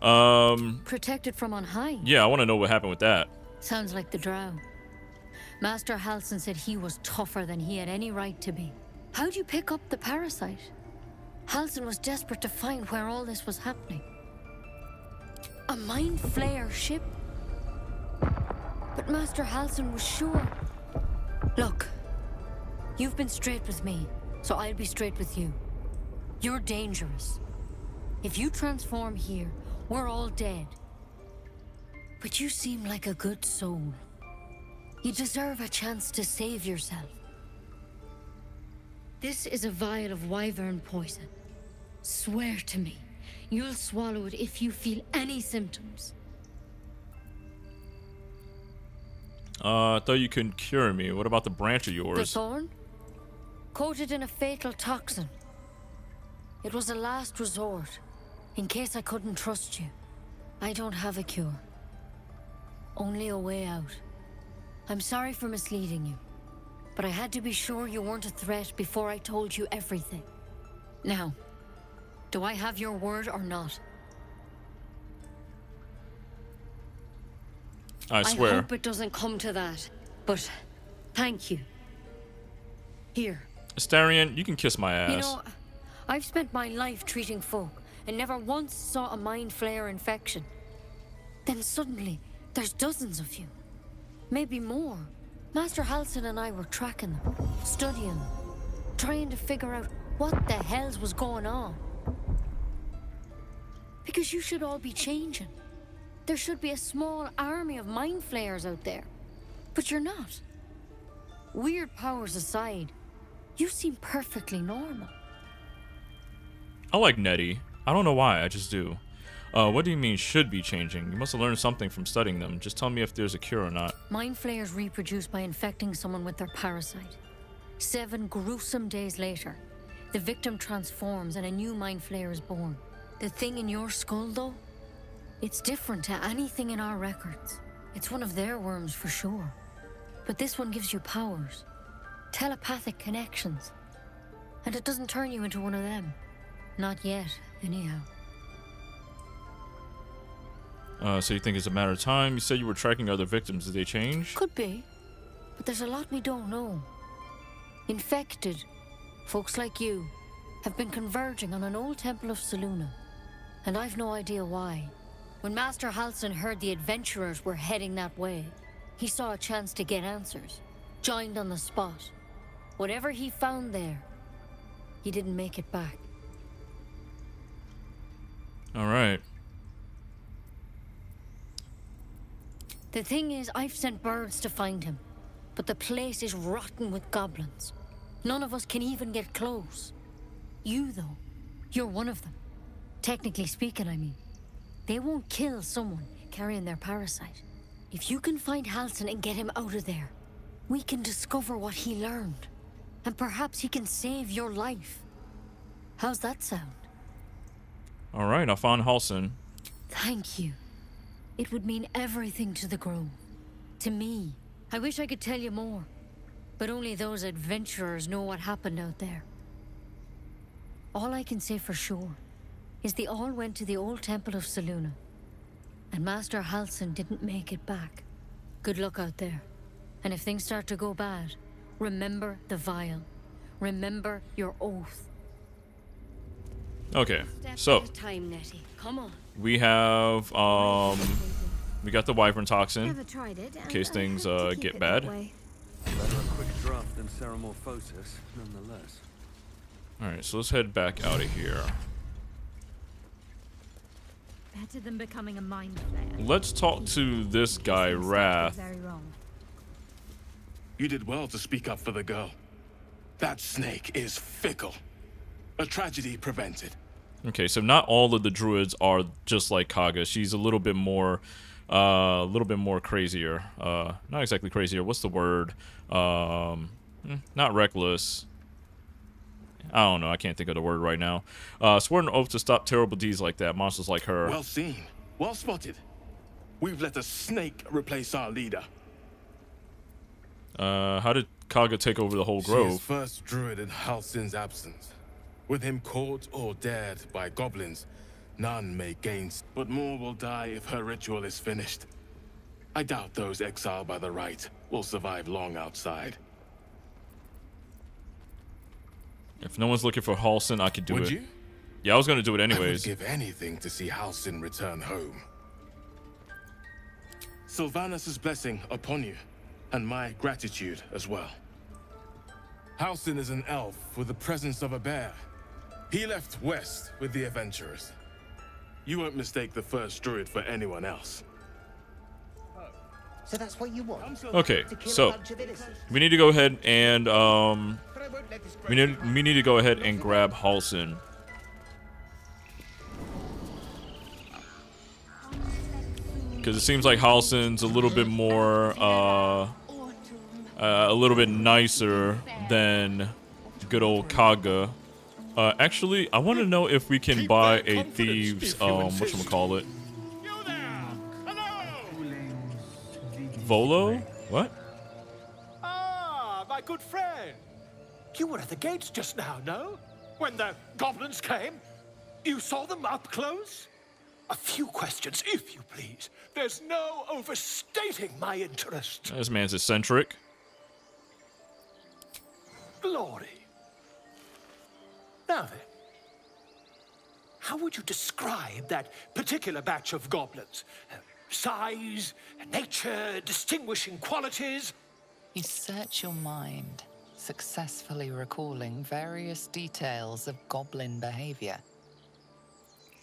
Um, Protected from on high? yeah, I want to know what happened with that. Sounds like the drow. Master Halsin said he was tougher than he had any right to be. How'd you pick up the parasite? Halsin was desperate to find where all this was happening. A mind flayer ship? But Master Halsin was sure. Look, you've been straight with me, so I'll be straight with you. You're dangerous. If you transform here, we're all dead. But you seem like a good soul. You deserve a chance to save yourself. This is a vial of wyvern poison. Swear to me, you'll swallow it if you feel any symptoms. Uh, I thought you couldn't cure me. What about the branch of yours? The thorn? Coated in a fatal toxin. It was a last resort, in case I couldn't trust you. I don't have a cure. Only a way out. I'm sorry for misleading you, but I had to be sure you weren't a threat before I told you everything. Now, do I have your word or not? I swear. I hope it doesn't come to that, but thank you. Here. Astarion, you can kiss my ass. You know, I've spent my life treating folk and never once saw a mind flayer infection. Then suddenly, there's dozens of you. Maybe more. Master Halsin and I were tracking them, studying them, trying to figure out what the hells was going on. Because you should all be changing. There should be a small army of mind flayers out there. But you're not. Weird powers aside, you seem perfectly normal. I like Nettie. I don't know why, I just do. Uh, what do you mean should be changing? You must have learned something from studying them. Just tell me if there's a cure or not. Mind flayers reproduce by infecting someone with their parasite. Seven gruesome days later, the victim transforms and a new mind flayer is born. The thing in your skull, though, it's different to anything in our records. It's one of their worms for sure. But this one gives you powers, telepathic connections. And it doesn't turn you into one of them. Not yet, anyhow. Uh, so you think it's a matter of time? You said you were tracking other victims. Did they change? Could be. But there's a lot we don't know. Infected, folks like you, have been converging on an old temple of Selûne. And I've no idea why. When Master Halsin heard the adventurers were heading that way, he saw a chance to get answers. Joined on the spot. Whatever he found there, he didn't make it back. All right. The thing is, I've sent birds to find him, but the place is rotten with goblins. None of us can even get close. You, though, you're one of them. Technically speaking, I mean. They won't kill someone carrying their parasite. If you can find Halsin and get him out of there, we can discover what he learned. And perhaps he can save your life. How's that sound? All right, I found Halsin. Thank you. It would mean everything to the Grove. To me. I wish I could tell you more. But only those adventurers know what happened out there. All I can say for sure is they all went to the old temple of Selûne. And Master Halsin didn't make it back. Good luck out there. And if things start to go bad, remember the vial. Remember your oath. Okay, so time, Come on. we have um, we got the wyvern toxin. Tried it, In case things uh, get bad. Better a quick draft than Ceremorphosis, nonetheless. All right, so let's head back out of here. Better than becoming a mind flayer. Let's talk to this guy, Wrath. You did well to speak up for the girl. That snake is fickle. A tragedy prevented. Okay, so not all of the druids are just like Kagha. She's a little bit more, uh, a little bit more crazier. Uh, not exactly crazier. What's the word? Um, hmm, not reckless. I don't know. I can't think of the word right now. Uh, sworn an oath to stop terrible deeds like that. Monsters like her. Well seen. Well spotted. We've let a snake replace our leader. Uh, how did Kagha take over the whole She grove? first druid in Halsin's absence. With him caught or dared by goblins, none may gain, but more will die if her ritual is finished. I doubt those exiled by the right will survive long outside. If no one's looking for Halsin, I could do Would it. you? Yeah, I was gonna do it I would anyways. give anything to see Halsin return home. Silvanus' blessing upon you, and my gratitude as well. Halsin is an elf with the presence of a bear. He left west with the adventurers. You won't mistake the first druid for anyone else. So that's what you want? Okay, To kill a so bunch of innocents? we need to go ahead and um, we need we need to go ahead and grab Halsin. Because it seems like Halsin's a little bit more, uh, uh, a little bit nicer than good old Kagha. Uh, actually, I want to know if we can buy a thieves, um, it? Volo? What? Ah, my good friend. You were at the gates just now, no? When the goblins came? You saw them up close? A few questions, if you please. There's no overstating my interest. This man's eccentric. Glory. Now then, how would you describe that particular batch of goblins? Uh, size, nature, distinguishing qualities? You search your mind, successfully recalling various details of goblin behavior.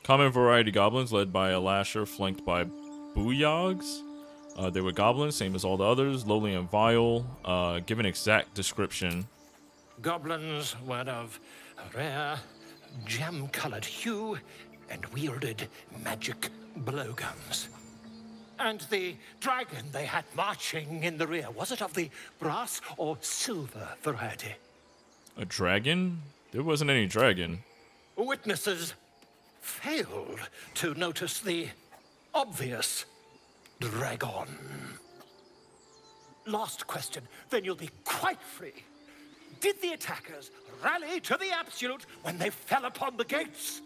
Common variety goblins led by a lasher flanked by booyahgs. Uh, they were goblins, same as all the others, lowly and vile. Uh, give an exact description. Goblins were of a rare, gem-colored hue and wielded magic blowguns. And the dragon they had marching in the rear, was it of the brass or silver variety? A dragon? There wasn't any dragon. Witnesses failed to notice the obvious dragon. Last question, then you'll be quite free. Did the attackers rally to the absolute when they fell upon the gates?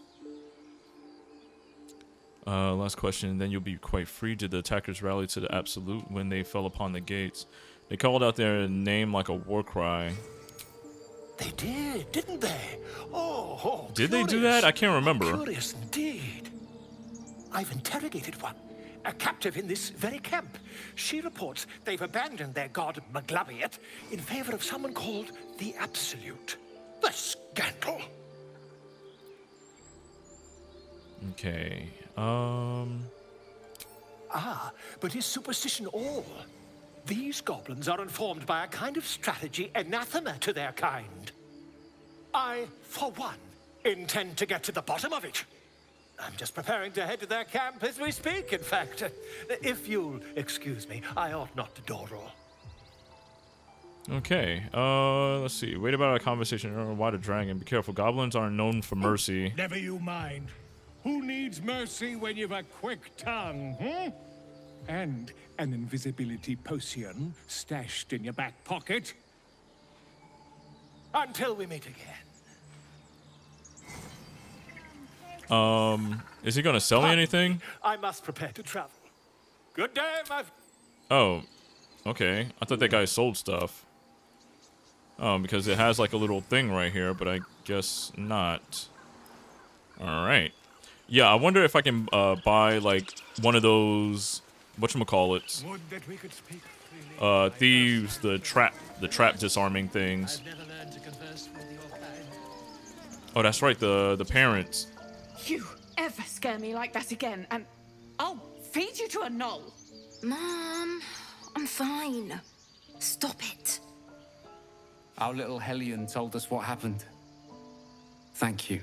Uh, last question, then you'll be quite free. Did the attackers rally to the absolute when they fell upon the gates? They called out their name like a war cry. They did, didn't they? Oh, oh Did they do that? I can't remember. Curious indeed. I've interrogated one, a captive in this very camp. She reports they've abandoned their god Maglubiyet in favor of someone called the Absolute. The scandal. Okay. Um. Ah, but is superstition all? These goblins are informed by a kind of strategy anathema to their kind. I, for one, intend to get to the bottom of it. I'm just preparing to head to their camp as we speak, in fact. If you'll excuse me, I ought not to roll. Okay. Uh, let's see. Wait about a conversation. Uh, Why the dragon? Be careful. Goblins aren't known for mercy. Never you mind. Who needs mercy when you've a quick tongue, hmm? And an invisibility potion stashed in your back pocket? Until we meet again. Um, is he gonna sell me anything? I must prepare to travel. Good day, my Oh, okay. I thought that guy sold stuff. Um, because it has like a little thing right here, but I guess not. All right. Yeah, I wonder if I can uh, buy like one of those whatchamacallits. Would that we could. Uh, thieves, the trap, the trap disarming things. Never learned to converse with your kind. Oh, that's right. The the parents. You ever scare me like that again, and I'll feed you to a gnoll. Mom, I'm fine. Stop it. Our little Hellion told us what happened. Thank you.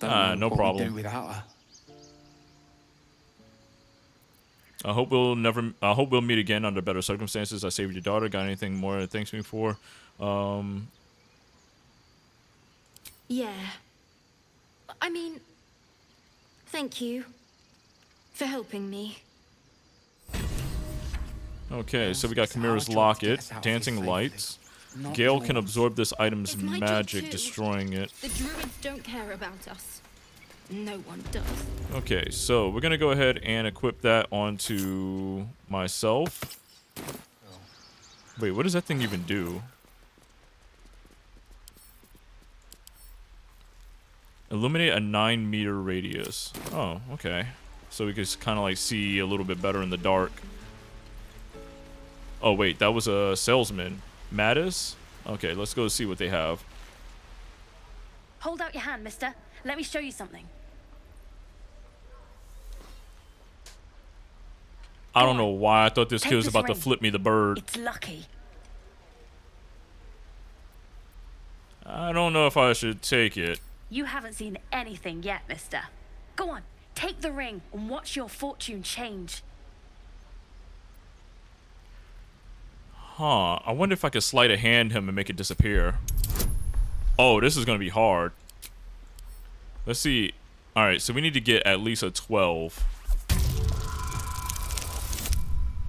Don't Ah, know no what we'd problem. do without her. I hope we'll never. I hope we'll meet again under better circumstances. I saved your daughter. Got anything more? that Thanks me for. Um, Yeah. I mean, thank you for helping me. Okay, so we got Chimera's Locket, Dancing Lights. Gale can absorb this item's It's magic, too. destroying it. The druids don't care about us. No one does. Okay, so we're gonna go ahead and equip that onto myself. Wait, what does that thing even do? Illuminate a 9 meter radius. Oh, okay. So we can kind of like see a little bit better in the dark. Oh, wait, that was a salesman. Mattis? Okay, let's go see what they have. Hold out your hand, mister. Let me show you something. I don't know why I thought this Take kid was about ring. to flip me the bird. It's lucky. I don't know if I should take it. You haven't seen anything yet, mister. Go on, take the ring and watch your fortune change. Huh. I wonder if I could sleight of hand him and make it disappear. Oh, this is going to be hard. Let's see. Alright, so we need to get at least a 12.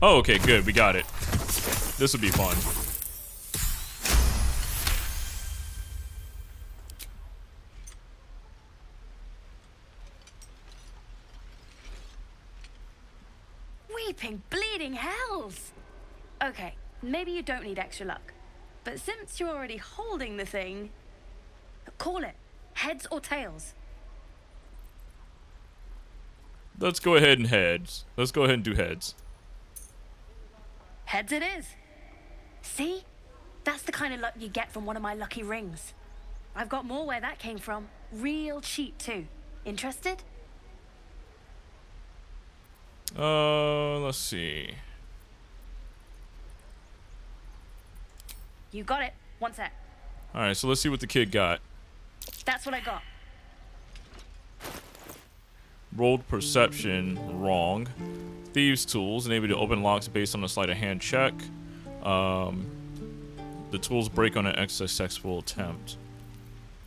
Oh, okay, good. We got it. This would be fun. Weeping, bleeding hells! Okay, maybe you don't need extra luck. But since you're already holding the thing, call it heads or tails. Let's go ahead and heads. Let's go ahead and do heads. Heads it is. See? That's the kind of luck you get from one of my lucky rings. I've got more where that came from. Real cheap, too. Interested? Uh, let's see. You got it. One sec. Alright, so let's see what the kid got. That's what I got. Rolled perception wrong. Thieves' tools enable you to open locks based on a sleight of hand check. Um, the tools break on an successful attempt.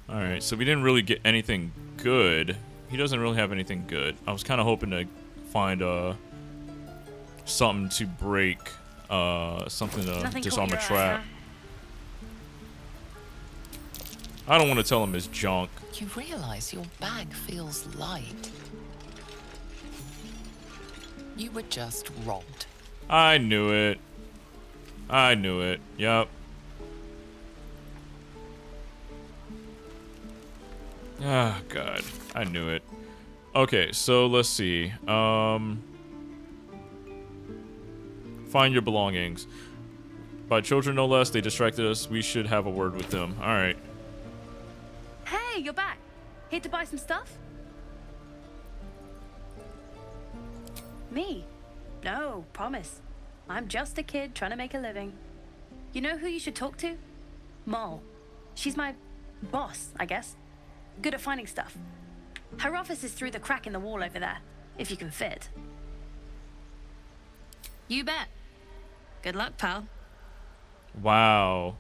Alright, so we didn't really get anything good. He doesn't really have anything good. I was kind of hoping to find uh, something to break, uh, something to Nothing disarm a trap. I don't want to tell him it's junk. You realize your bag feels light. You were just robbed. I knew it. I knew it. Yep. Ah, God. I knew it. Okay, so let's see. Um, find your belongings. By children, no less. They distracted us. We should have a word with them. All right. Hey, you're back. Here to buy some stuff? Me? No, promise. I'm just a kid trying to make a living. You know who you should talk to? Mol. She's my boss, I guess. Good at finding stuff. Her office is through the crack in the wall over there, if you can fit. You bet. Good luck, pal. Wow.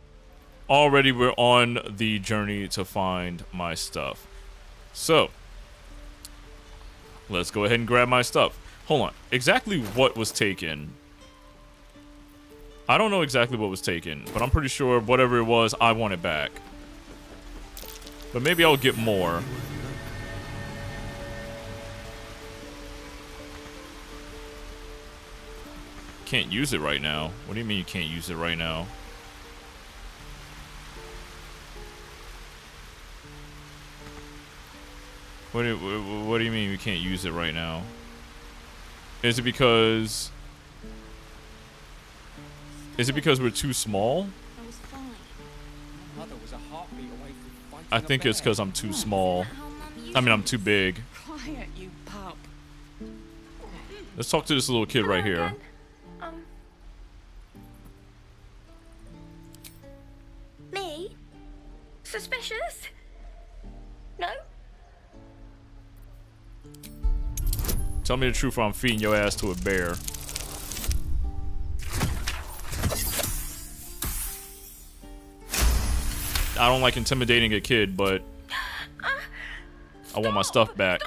Already we're on the journey to find my stuff. So, let's go ahead and grab my stuff. Hold on. Exactly what was taken? I don't know exactly what was taken, but I'm pretty sure whatever it was, I want it back. But maybe I'll get more. Can't use it right now. What do you mean you can't use it right now? What do, what- what do you mean we can't use it right now? Is it because... Is it because we're too small? I was fine. Mother was a heartbeat away from fighting I think it's because I'm too small. I mean, I'm too big. Quiet, you pup. Let's talk to this little kid right here. Um. Me? Suspicious? No? Tell me the truth or I'm feeding your ass to a bear. I don't like intimidating a kid, but [gasps] I want my stuff back.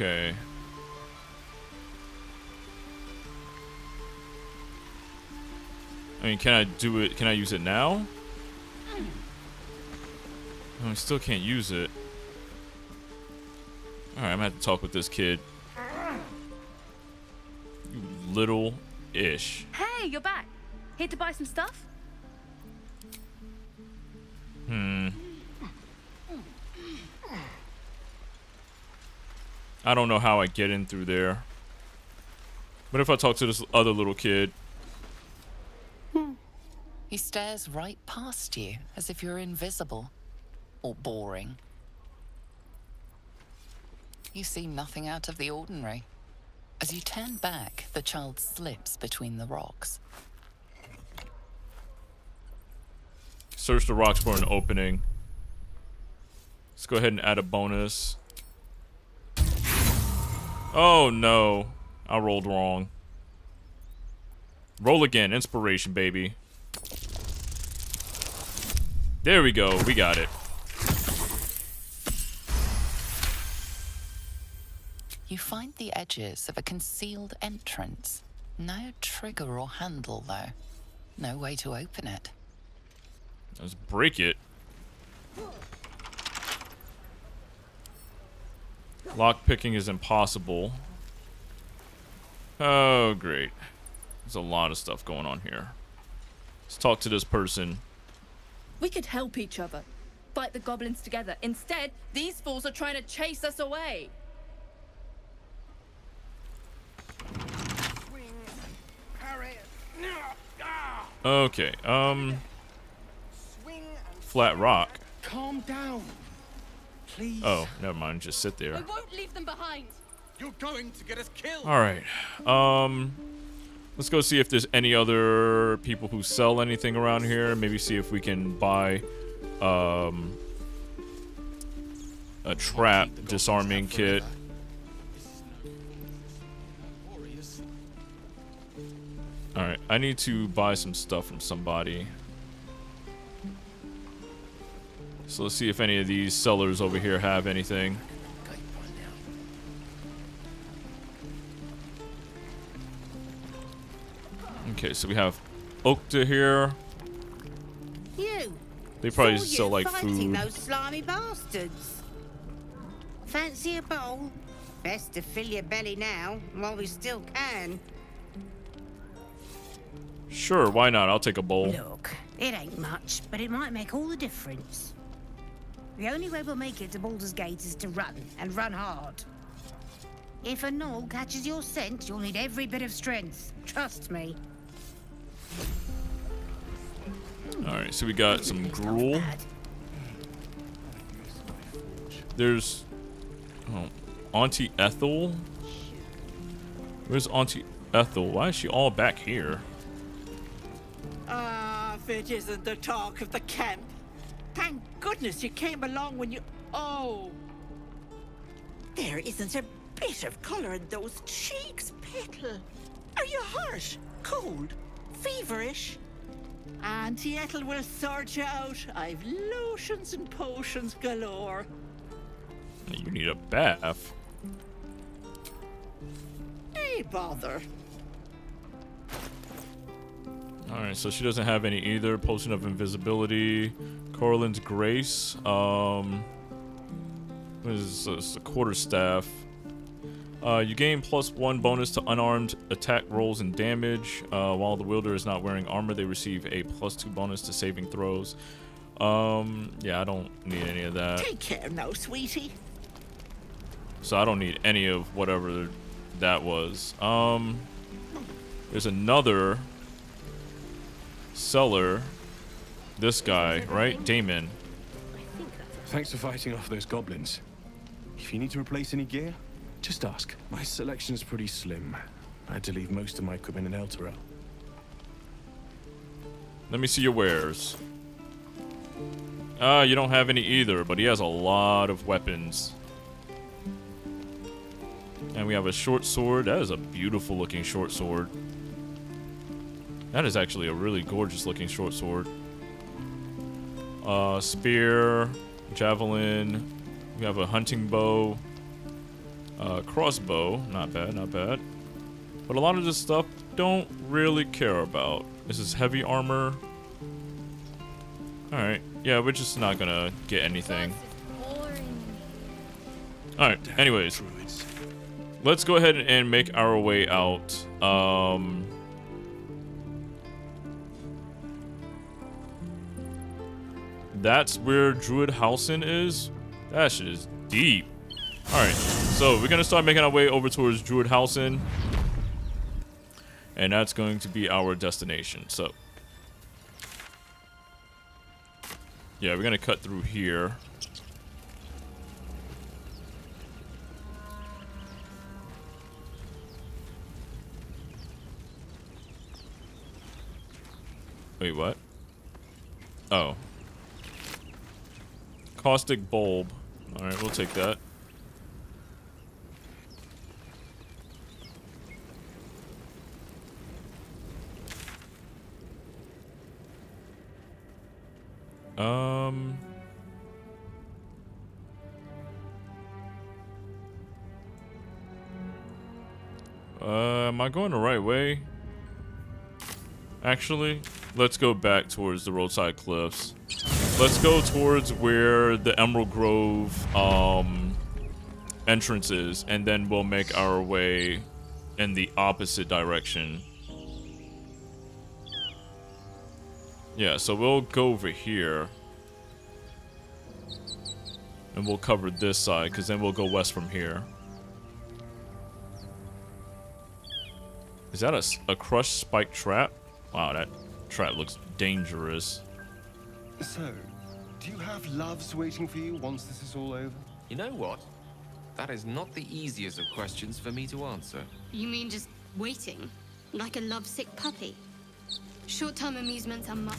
Okay. I mean, can I do it? Can I use it now? I still can't use it. Alright, I'm gonna have to talk with this kid. You little ish. Hey, you're back. Here to buy some stuff? Hmm. I don't know how I get in through there. But if I talk to this other little kid? Hmm. He stares right past you, as if you're invisible. Or boring. You see nothing out of the ordinary. As you turn back, the child slips between the rocks. Search the rocks for an opening. Let's go ahead and add a bonus. Oh no. I rolled wrong. Roll again. Inspiration, baby. There we go. We got it. You find the edges of a concealed entrance. No trigger or handle, though. No way to open it. Let's break it. Lock picking is impossible. Oh, great. There's a lot of stuff going on here. Let's talk to this person. We could help each other. Fight the goblins together. Instead, these fools are trying to chase us away. Okay, um... Flat rock. Calm down. Please. Oh, never mind. Just sit there. I won't leave them behind. You're going to get us killed. All right. Um, let's go see if there's any other people who sell anything around here. Maybe see if we can buy um, a trap disarming kit. All right. I need to buy some stuff from somebody. So let's see if any of these sellers over here have anything. Okay, so we have Okta here. You. They probably Saw sell you like food. those slimy bastards. Fancy a bowl? Best to fill your belly now, while we still can. Sure, why not? I'll take a bowl. Look, it ain't much, but it might make all the difference. The only way we'll make it to Baldur's Gate is to run, and run hard. If a gnoll catches your scent, you'll need every bit of strength. Trust me. All right, so we got some gruel. There's oh, Auntie Ethel. Where's Auntie Ethel? Why is she all back here? Ah, if it isn't the talk of the camp. Thank goodness you came along when you. Oh! There isn't a bit of colour in those cheeks, Petal. Are you hurt? Cold? Feverish? Auntie Ethel will sort you out. I've lotions and potions galore. You need a bath. Hey, bother. All right, so she doesn't have any either. Potion of invisibility, Corellon's grace. Um, what is this? A quarter staff. Uh, you gain plus one bonus to unarmed attack rolls and damage. Uh, while the wielder is not wearing armor, they receive a plus two bonus to saving throws. Um, yeah, I don't need any of that. Take care now, sweetie. So I don't need any of whatever that was. Um, there's another seller. This guy, right? Dammon. Thanks for fighting off those goblins. If you need to replace any gear, just ask. My selection's pretty slim. I had to leave most of my equipment in Elturel. Let me see your wares. Ah, you don't have any either, but he has a lot of weapons. And we have a short sword. That is a beautiful looking short sword. That is actually a really gorgeous looking short sword. Uh, spear, javelin. We have a hunting bow. Uh, crossbow. Not bad, not bad. But a lot of this stuff don't really care about. This is heavy armor. Alright. Yeah, we're just not gonna get anything. Alright, anyways. let's go ahead and make our way out. Um, that's where Druidhausen is. That shit is deep. All right, so we're gonna start making our way over towards Druidhausen, and that's going to be our destination. So, yeah, we're gonna cut through here. Wait, what? Oh. Caustic bulb. Alright, we'll take that. Um... Uh, am I going the right way? Actually, let's go back towards the roadside cliffs. Let's go towards where the Emerald Grove um, entrance is, and then we'll make our way in the opposite direction. Yeah, so we'll go over here. And we'll cover this side, because then we'll go west from here. Is that a, a crushed spike trap? Wow, that trap looks dangerous. So, do you have loves waiting for you once this is all over? You know what? That is not the easiest of questions for me to answer. You mean just waiting? Like a lovesick puppy? Short-term amusements are much...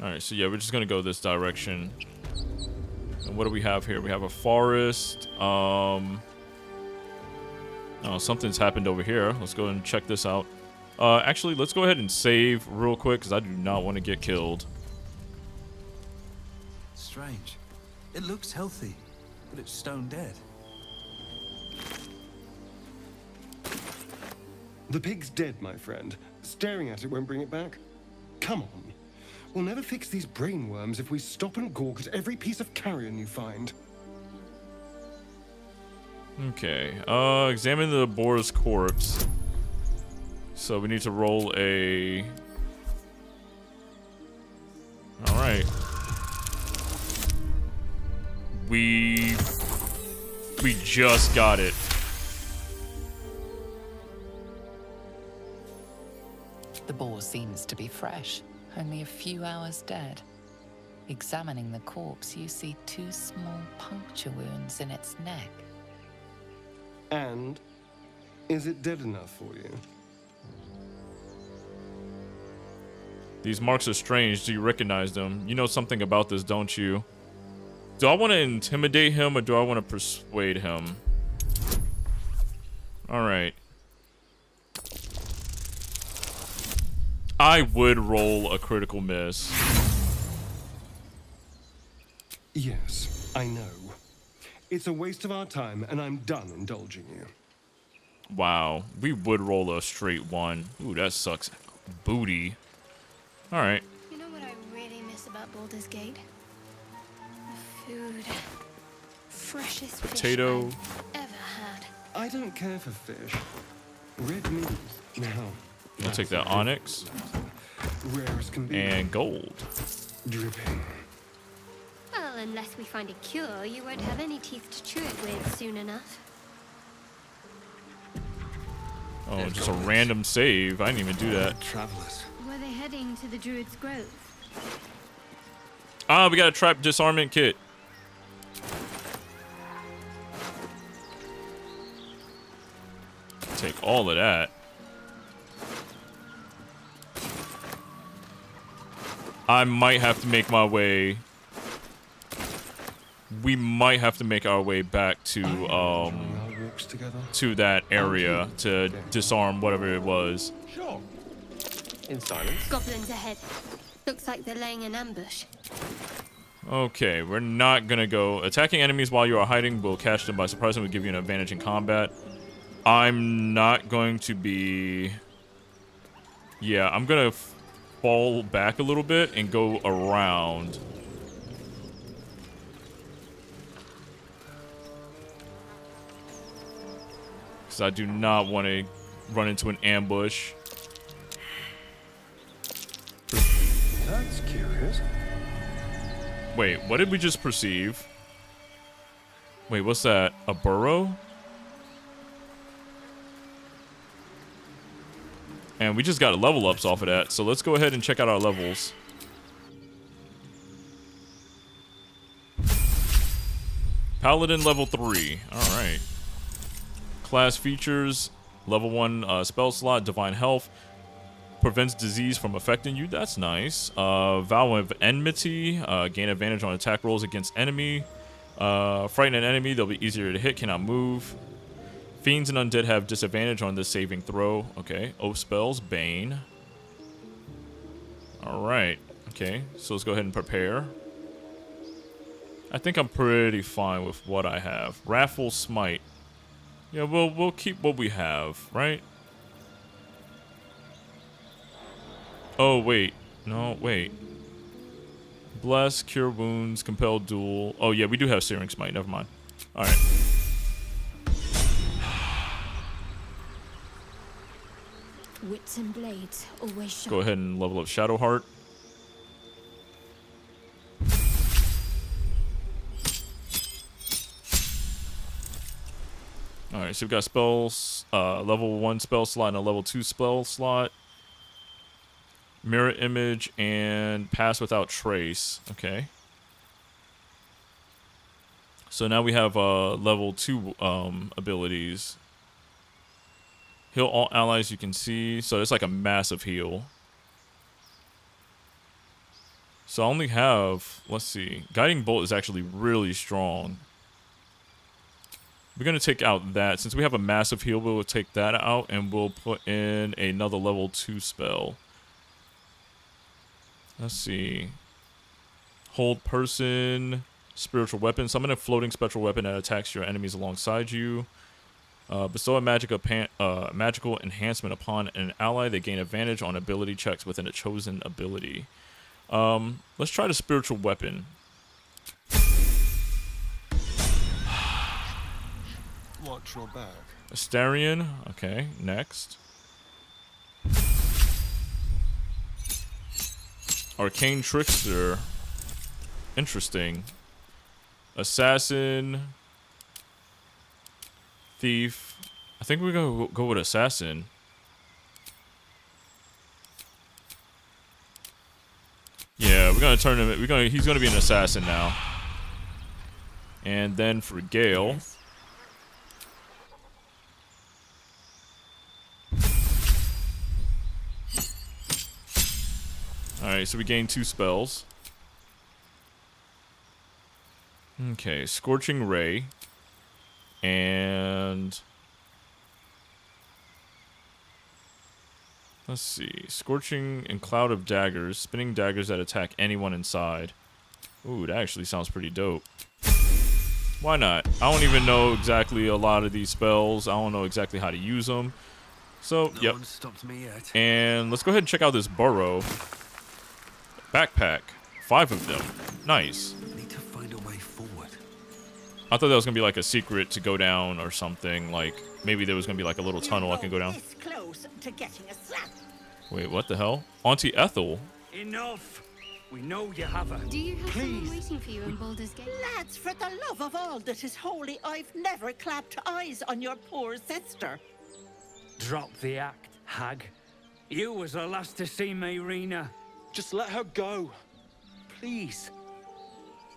Alright, so yeah, we're just gonna go this direction. And what do we have here? We have a forest. Um... Oh, something's happened over here. Let's go and check this out. Uh, actually, let's go ahead and save real quick, because I do not want to get killed. Strange. It looks healthy, but it's stone dead. The pig's dead, my friend. Staring at it won't bring it back. Come on. We'll never fix these brain worms if we stop and gawk at every piece of carrion you find. Okay. Uh, examine the boar's corpse. So we need to roll a... Alright. We... We just got it. The boar seems to be fresh, only a few hours dead. Examining the corpse, you see two small puncture wounds in its neck. And is it dead enough for you? These marks are strange. Do you recognize them? You know something about this, don't you? Do I want to intimidate him or do I want to persuade him? Alright. I would roll a critical miss. Yes, I know. It's a waste of our time, and I'm done indulging you. Wow, we would roll a straight one. Ooh, that sucks. Booty. Alright. You know what I really miss about Baldur's Gate? The food. Freshest fish Potato. I've ever had. I don't care for fish. Red meat, now. We'll take that onyx. Rare can be. And gold. Dripping. Well, unless we find a cure, you won't have any teeth to chew it with soon enough. Oh, just a random save. I didn't even do that. Travelers. Were they heading to the Druid's Grove? Ah, we got a trap disarmament kit. Take all of that. I might have to make my way. We might have to make our way back to um to that area to disarm whatever it was. Sure. In silence. Goblins ahead. Looks like they're laying an ambush. Okay, we're not gonna go. Attacking enemies while you are hiding will catch them by surprise and will give you an advantage in combat. I'm not going to be... Yeah, I'm gonna fall back a little bit and go around. Because I do not want to run into an ambush. That's curious. Wait, what did we just perceive? Wait, what's that? A burrow? And we just got level ups off of that, so let's go ahead and check out our levels. Paladin level 3. Alright. Class features, level 1 uh, spell slot, divine health. Prevents disease from affecting you. That's nice. Uh, vow of enmity. Uh, gain advantage on attack rolls against enemy. Uh, frighten an enemy. They'll be easier to hit. Cannot move. Fiends and undead have disadvantage on this saving throw. Okay. Oath spells. Bane. Alright. Okay. So let's go ahead and prepare. I think I'm pretty fine with what I have. Wrathful Smite. Yeah, we'll, we'll keep what we have, right? Oh, wait. No, wait. Bless, Cure Wounds, Compel Duel. Oh, yeah, we do have Searing Smite. Never mind. Alright. Wits and blades always. Go ahead and level up Shadowheart. Alright, so we've got spells, uh, level 1 spell slot and a level 2 spell slot. Mirror image and pass without trace. Okay. So now we have uh, level 2 um, abilities. Heal all allies you can see. So it's like a massive heal. So I only have, let's see, Guiding Bolt is actually really strong. We're going to take out that. Since we have a massive heal, we'll take that out and we'll put in another level 2 spell. Let's see. Hold person, spiritual weapon. Summon a floating spectral weapon that attacks your enemies alongside you. Uh, bestow a magic uh, magical enhancement upon an ally. They gain advantage on ability checks within a chosen ability. Um, let's try the spiritual weapon. Watch your back. Astarion. Okay, next. Arcane Trickster. Interesting. Assassin. Thief. I think we're gonna go with Assassin. Yeah, we're gonna turn him. We're gonna. He's gonna be an assassin now. And then for Gale. Alright, so we gain two spells. Okay, Scorching Ray. And... Let's see. Scorching and Cloud of Daggers. Spinning daggers that attack anyone inside. Ooh, that actually sounds pretty dope. Why not? I don't even know exactly a lot of these spells. I don't know exactly how to use them. So, no yep. One me yet. And let's go ahead and check out this burrow. Backpack. Five of them. Nice. Need to find a way forward. I thought that was gonna be like a secret to go down or something. Like maybe there was gonna be like a little tunnel I can go down. Close to getting a slap. Wait, what the hell? Auntie Ethel. Enough. We know you have her. Do you have Please. someone waiting for you in Baldur's Gate? Lads, for the love of all that is holy, I've never clapped eyes on your poor sister. Drop the act, hag. You was the last to see Mayrina. Just let her go. Please.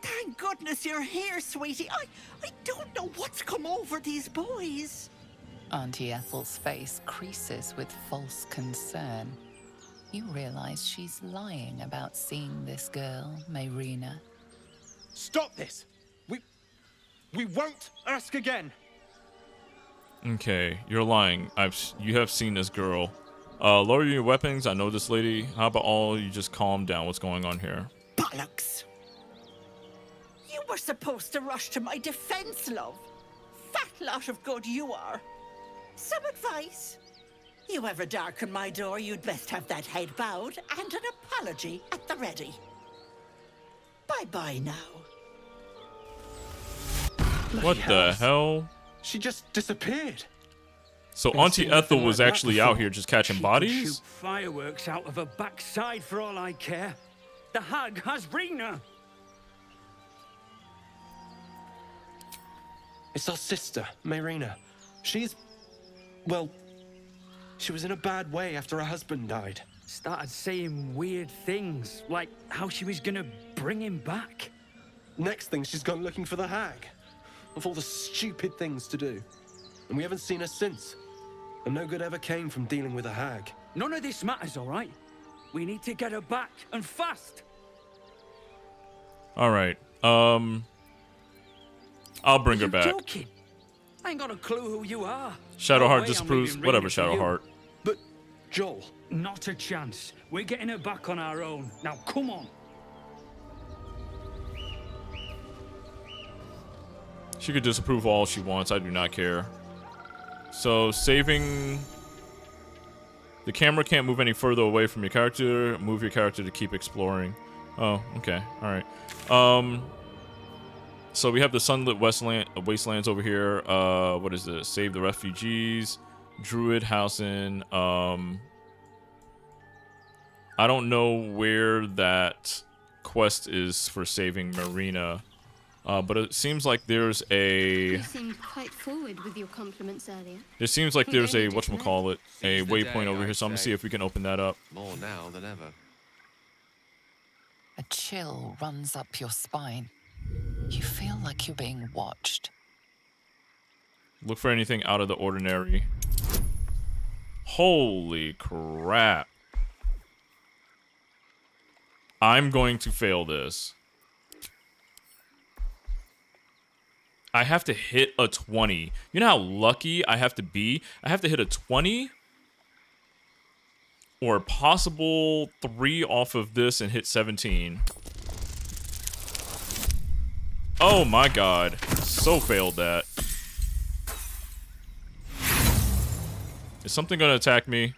Thank goodness you're here, sweetie. I, I don't know what's come over these boys. Auntie Ethel's face creases with false concern. You realize she's lying about seeing this girl, Mayrina. Stop this! We... We won't ask again! Okay, you're lying. I've you have seen this girl. Uh, lower your weapons. I know this lady. How about all you just calm down? What's going on here? Bollocks! You were supposed to rush to my defense, love. Fat lot of good you are. Some advice? You ever darken my door, you'd best have that head bowed and an apology at the ready. Bye-bye now. What the hell? She just disappeared. So Never Auntie Ethel was like actually out here just catching She can bodies? shoot fireworks out of her backside for all I care. The hag has Rena. It's our sister, Mayrina. She's. Well. She was in a bad way after her husband died. Started saying weird things, like how she was gonna bring him back. Next thing, she's gone looking for the hag. Of all the stupid things to do. And we haven't seen her since. And no good ever came from dealing with a hag. None of this matters, all right? We need to get her back, and fast. All right. Um, I'll bring her You back. joking? I ain't got a clue who you are. Shadowheart No way I'm disapproves. Whatever, Rena for. Shadowheart. But Joel. Not a chance. We're getting her back on our own. Now, come on. She could disapprove all she wants. I do not care. So saving. The camera can't move any further away from your character. Move your character to keep exploring. Oh, okay. All right. Um. So we have the sunlit westland uh, wastelands over here. Uh, what is this? Save the refugees. Druid Housen. Um. I don't know where that quest is for saving Marina. Uh, but it seems like there's a You seemed quite forward with your compliments earlier. it seems like there's a Really just whatchamacallit, a Seize the waypoint over here, I'd so I'm gonna see if we can open that up. More now than ever. A chill runs up your spine. You feel like you're being watched. Look for anything out of the ordinary. Holy crap. I'm going to fail this. I have to hit a 20. You know how lucky I have to be? I have to hit a 20 or a possible 3 off of this and hit 17. Oh my god. So failed that. Is something gonna attack me?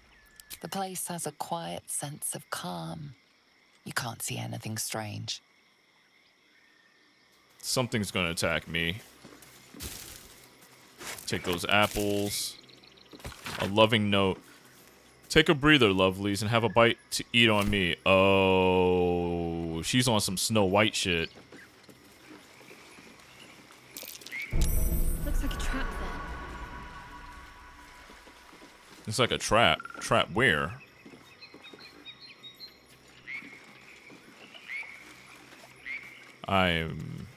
The place has a quiet sense of calm. You can't see anything strange. Something's gonna attack me. Take those apples. A loving note. Take a breather, lovelies, and have a bite to eat on me. Oh, she's on some Snow White shit. Looks like a trap there. It's like a trap. Trap where? I'm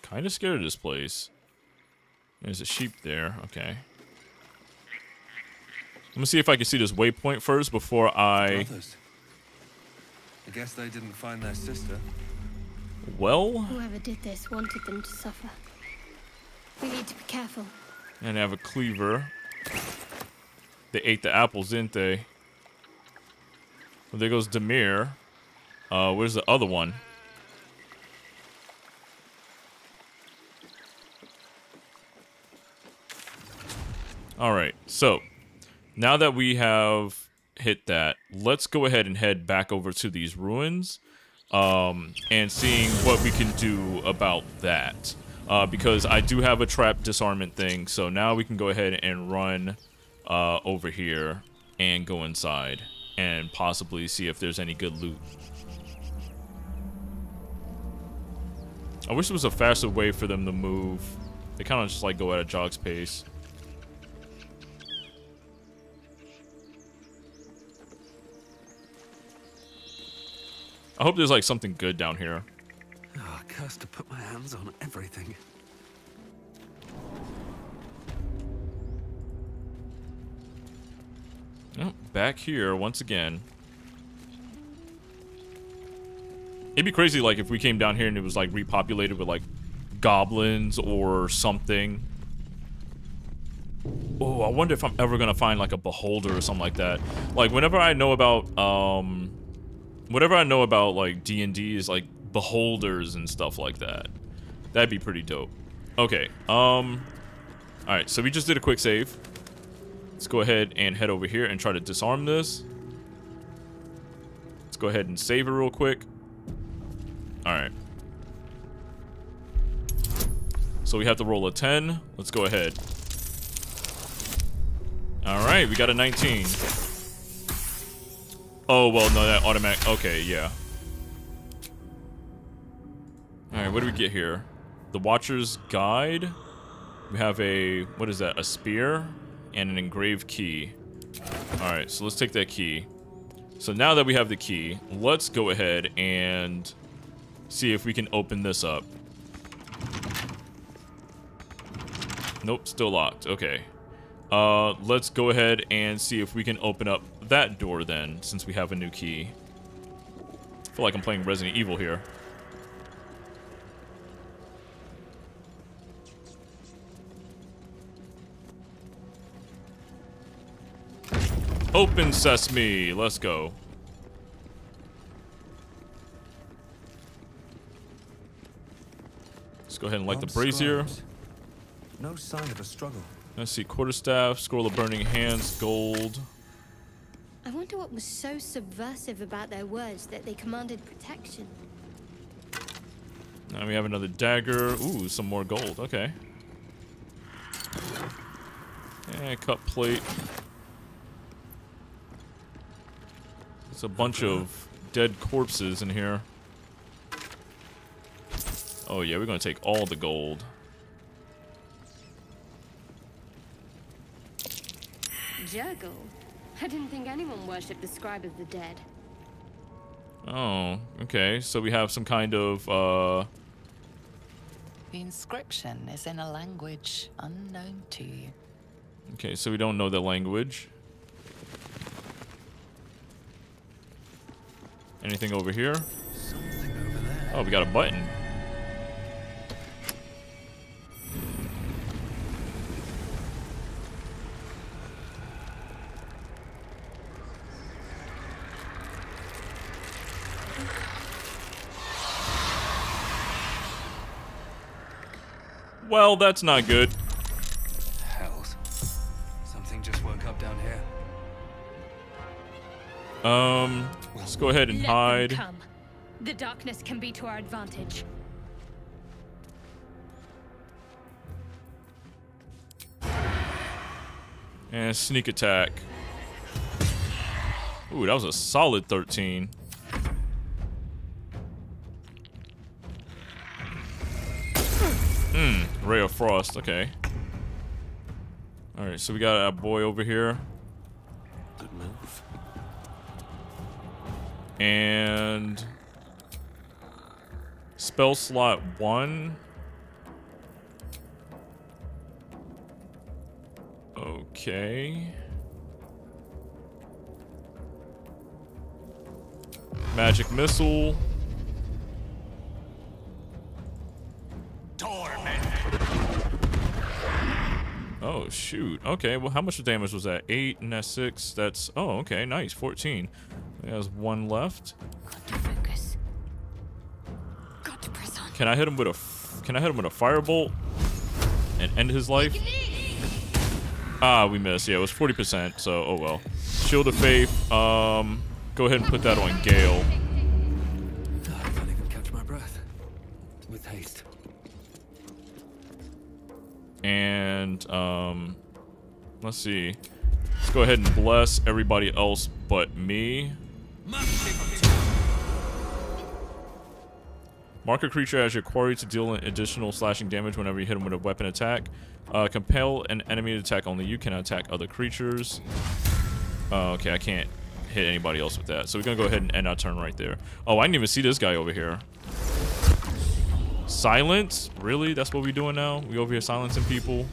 kind of scared of this place. There's a sheep there. Okay. Let me see if I can see this waypoint first before I. Brothers. I guess they didn't find their sister. Well, Whoever did this wanted them to suffer. We need to be careful. and I have a cleaver. They ate the apples, didn't they? Well, there goes Demir. Uh, where's the other one? All right, so now that we have hit that, let's go ahead and head back over to these ruins um, and seeing what we can do about that. Uh, because I do have a trap disarmament thing, so now we can go ahead and run uh, over here and go inside and possibly see if there's any good loot. I wish there was a faster way for them to move. They kind of just like go at a jog's pace. I hope there's like something good down here. Ah, cursed to put my hands on everything. Oh, back here once again. It'd be crazy like if we came down here and it was like repopulated with like goblins or something. Oh, I wonder if I'm ever gonna find like a beholder or something like that. Like whenever I know about um whatever I know about like D&D is like beholders and stuff like that. That'd be pretty dope. Okay. Um all right, so we just did a quick save. Let's go ahead and head over here and try to disarm this. Let's go ahead and save it real quick. Alright. So we have to roll a 10. Let's go ahead. All right, we got a 19. Oh, well, no, that automatic. Okay, yeah. All right, what do we get here? The Watcher's Guide. We have a, what is that? A spear and an engraved key. All right, so let's take that key. So now that we have the key, let's go ahead and see if we can open this up. Nope, still locked. Okay. Uh, let's go ahead and see if we can open up that door then, since we have a new key. I feel like I'm playing Resident Evil here. Open sesame. Let's go. Let's go ahead and light the brazier. No sign of a struggle. Let's see. Quarterstaff, scroll of burning hands, gold. I wonder what was so subversive about their words that they commanded protection. Now we have another dagger. Ooh, some more gold. Okay. Yeah, cut plate. It's a bunch of dead corpses in here. Oh yeah, we're gonna take all the gold. Jergal? I didn't think anyone worshipped the Scribe of the Dead. Oh, okay. So we have some kind of, uh... The inscription is in a language unknown to you. Okay, so we don't know the language. Anything over here? Oh, we got a button. Well, that's not good. Hells. Something just woke up down here. Um, let's go ahead and Let hide. Them come. The darkness can be to our advantage. And sneak attack. Ooh, that was a solid 13. Hmm, Ray of Frost, okay. Alright, so we got a boy over here. Good move. And... Spell slot 1. Okay. Magic missile. Oh shoot. Okay. Well, how much damage was that? Eight and that's six. That's oh okay. Nice. Fourteen. There's one left. Can I hit him with a... Can I hit him with a firebolt and end his life? Ah, we missed. Yeah, it was 40%. So oh well. Shield of Faith. Um, go ahead and put that on Gale. I can't even catch my breath. With haste. And um, let's see. Let's go ahead and bless everybody else but me. Mark a creature as your quarry to deal in additional slashing damage whenever you hit him with a weapon attack. Uh, compel an enemy to attack only you cannot attack other creatures. Oh, okay, I can't hit anybody else with that. So we're gonna go ahead and end our turn right there. Oh, I didn't even see this guy over here. Silence? Really? That's what we're doing now? We over here silencing people?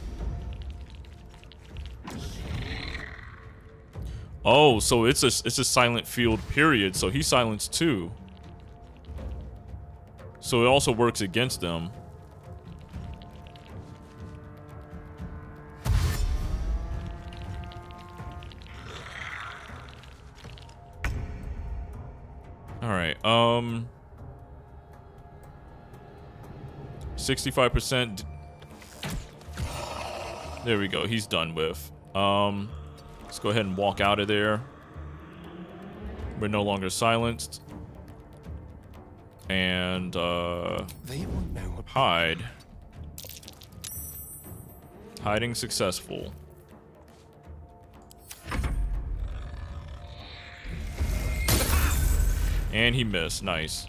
Oh, so it's a it's a silent field period. So he's silenced too. So it also works against them. All right. Um 65% There we go. He's done with. Um Let's go ahead and walk out of there. We're no longer silenced. And, uh... They will know hide. Hiding successful. And he missed. Nice.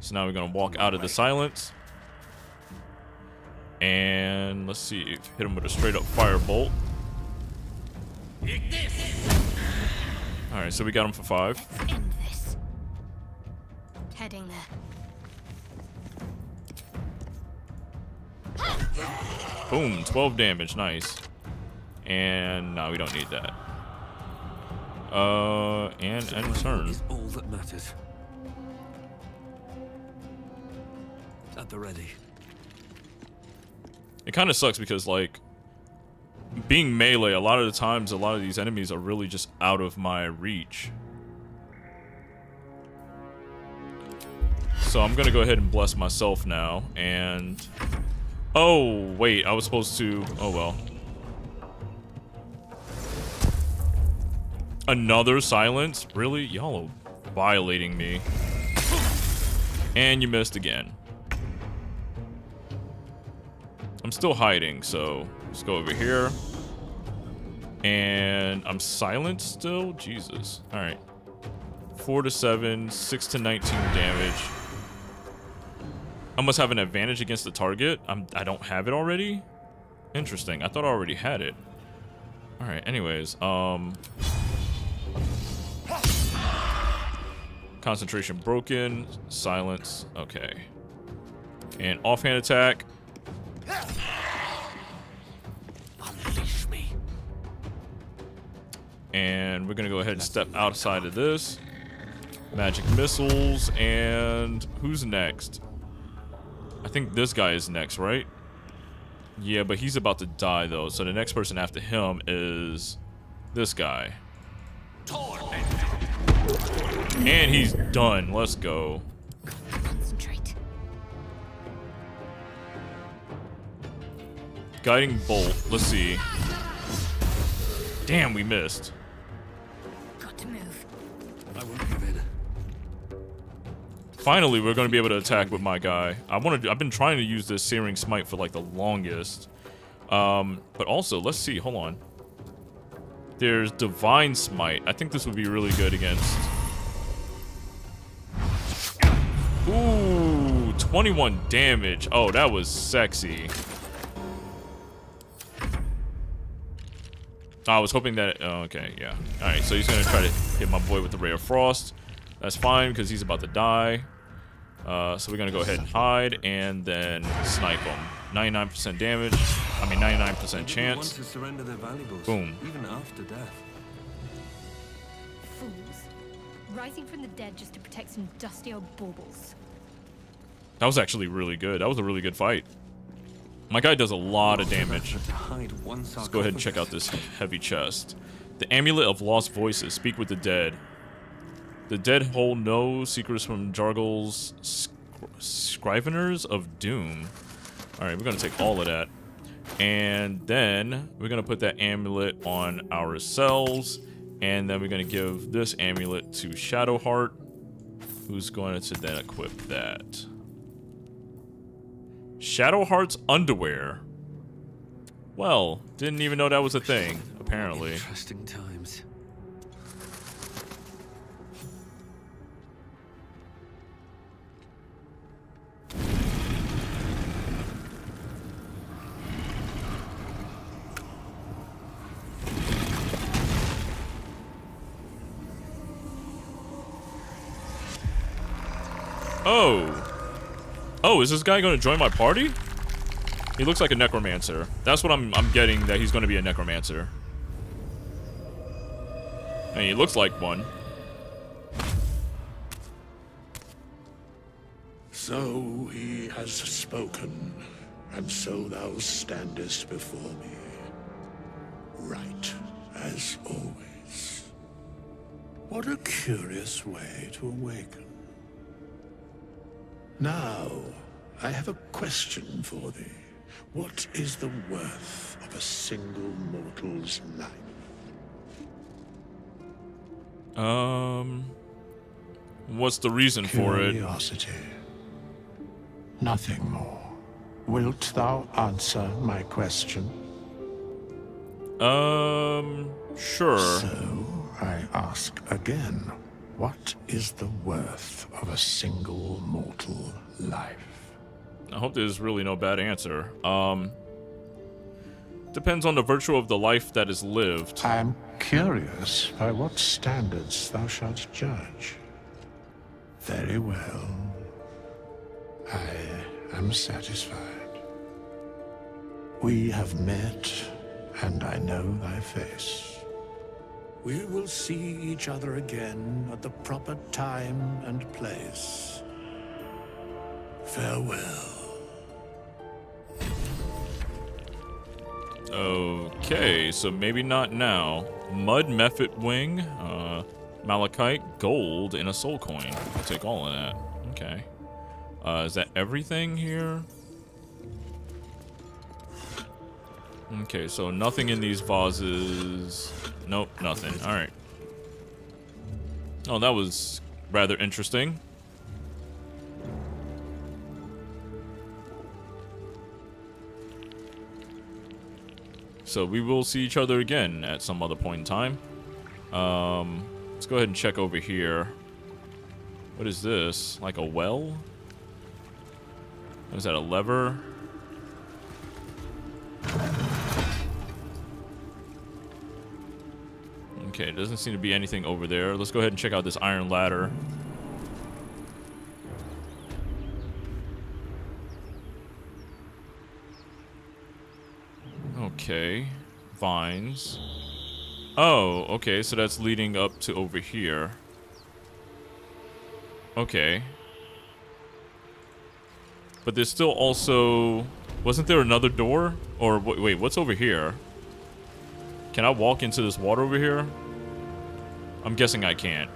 So now we're going to walk out of the silence. And let's see. Hit him with a straight up firebolt. Alright, so we got him for five. End this. Heading there. Boom, 12 damage, nice. And no, we don't need that. Uh, and end turn. Is all that matters. At the ready. It kind of sucks because, like, being melee, a lot of the times, a lot of these enemies are really just out of my reach. So I'm gonna go ahead and bless myself now, and... Oh, wait, I was supposed to... Oh, well. Another silence? Really? Y'all are violating me. And you missed again. I'm still hiding, so let's go over here. And I'm silent still? Jesus. Alright. 4 to 7, 6 to 19 damage. I must have an advantage against the target. I'm, I don't have it already? Interesting. I thought I already had it. Alright, anyways. Um, concentration broken. Silence. Okay. And offhand attack. And we're gonna go ahead and step outside of this. Magic missiles, and who's next? I think this guy is next, right? Yeah, but he's about to die though, so the next person after him is this guy. And he's done. Let's go. Concentrate. Guiding bolt. Let's see. Damn, we missed. Finally, we're going to be able to attack with my guy. I want to. I've been trying to use this Searing Smite for like the longest. Um, but also, let's see. Hold on. There's Divine Smite. I think this would be really good against. Ooh, 21 damage. Oh, that was sexy. I was hoping that. Oh, okay, yeah. All right, so he's gonna try to hit my boy with the Ray of Frost. That's fine because he's about to die. Uh, so we're gonna go ahead and hide and then snipe them. 99% damage. I mean, 99% chance. to surrender their valuables, Boom. even after death. Fools. Rising from the dead just to protect some dusty old baubles. That was actually really good. That was a really good fight. My guy does a lot of damage. To hide one Let's go ahead and check out this heavy chest. The Amulet of Lost Voices. Speak with the dead. The dead hold no secrets from Jergal's sc Scriveners of Doom. Alright, we're to take all of that. And then we're to put that amulet on ourselves. And then we're to give this amulet to Shadowheart, who's going to then equip that. Shadowheart's underwear. Well, didn't even know that was a thing, apparently. Interesting times. Oh, is this guy going to join my party? He looks like a necromancer. That's what I'm I'm getting that he's going to be a necromancer. And he looks like one. So he has spoken, and so thou standest before me. Right, as always. What a curious way to awaken. Now, I have a question for thee. What is the worth of a single mortal's life? Um what's the reason for it? Curiosity. Nothing more. Wilt thou answer my question? Um sure. So I ask again, What is the worth of a single mortal life? I hope there's really no bad answer. Um, depends on the virtue of the life that is lived. I am curious by what standards thou shalt judge. Very well. I am satisfied. We have met, and I know thy face. We will see each other again at the proper time and place. Farewell. Okay, so maybe not now. Mud Mephit Wing, uh, Malachite, Gold, and a Soul Coin. I'll take all of that. Okay. Uh, is that everything here? Okay, so nothing in these vases. Nope, nothing. Alright. Oh, that was rather interesting. So we will see each other again at some other point in time. Um, let's go ahead and check over here. What is this? Like a well? Is that a lever? Okay, doesn't seem to be anything over there. Let's go ahead and check out this iron ladder. Okay. Vines. Oh, okay, so that's leading up to over here. Okay. But there's still also... Wasn't there another door? Or, wait, what's over here? Can I walk into this water over here? I'm guessing I can't.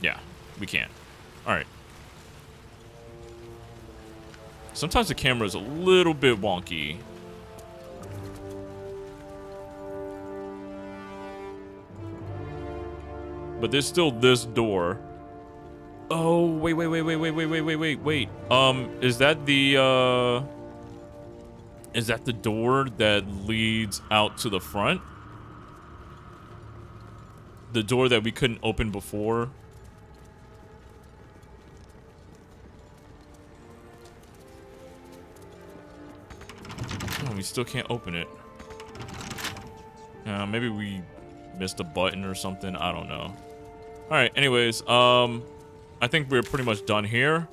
Yeah, we can't. Alright. Sometimes the camera is a little bit wonky. But there's still this door. Oh, wait, wait, wait, wait, wait, wait, wait, wait, wait, wait. Um, is that the, uh... Is that the door that leads out to the front? The door that we couldn't open before? Oh, we still can't open it. Uh, maybe we missed a button or something. I don't know. Alright, anyways, um, I think we're pretty much done here.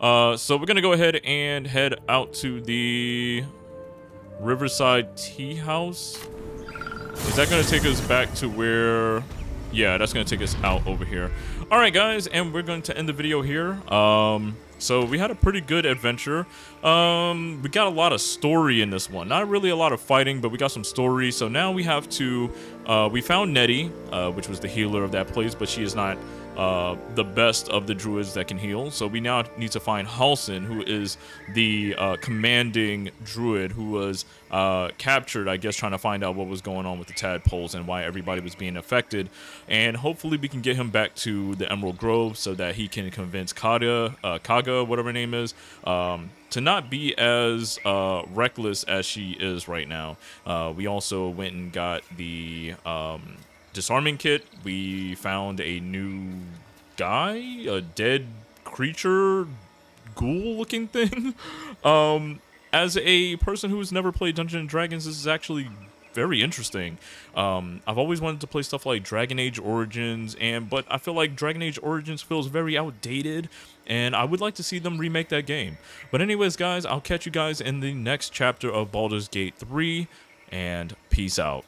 Uh, so we're gonna go ahead and head out to the Riverside Tea House. Is that gonna take us back to where... Yeah, that's gonna take us out over here. Alright guys, and we're going to end the video here. Um, so we had a pretty good adventure. Um, we got a lot of story in this one. Not really a lot of fighting, but we got some story. So now we have to, uh, we found Nettie, uh, which was the healer of that place, but she is not uh, the best of the druids that can heal. So we now need to find Halsin, who is the uh, commanding druid who was uh, captured, I guess, trying to find out what was going on with the tadpoles and why everybody was being affected. And hopefully we can get him back to the Emerald Grove so that he can convince Kagha, uh, Kagha, whatever her name is, um, to not be as uh, reckless as she is right now. We also went and got the um, disarming kit. We found a new guy, a dead creature, ghoul-looking thing. [laughs] um, as a person who's never played Dungeons and Dragons, this is actually very interesting. Um, I've always wanted to play stuff like Dragon Age Origins, and but I feel like Dragon Age Origins feels very outdated, and I would like to see them remake that game. But anyways, guys, I'll catch you guys in the next chapter of Baldur's Gate 3, and peace out.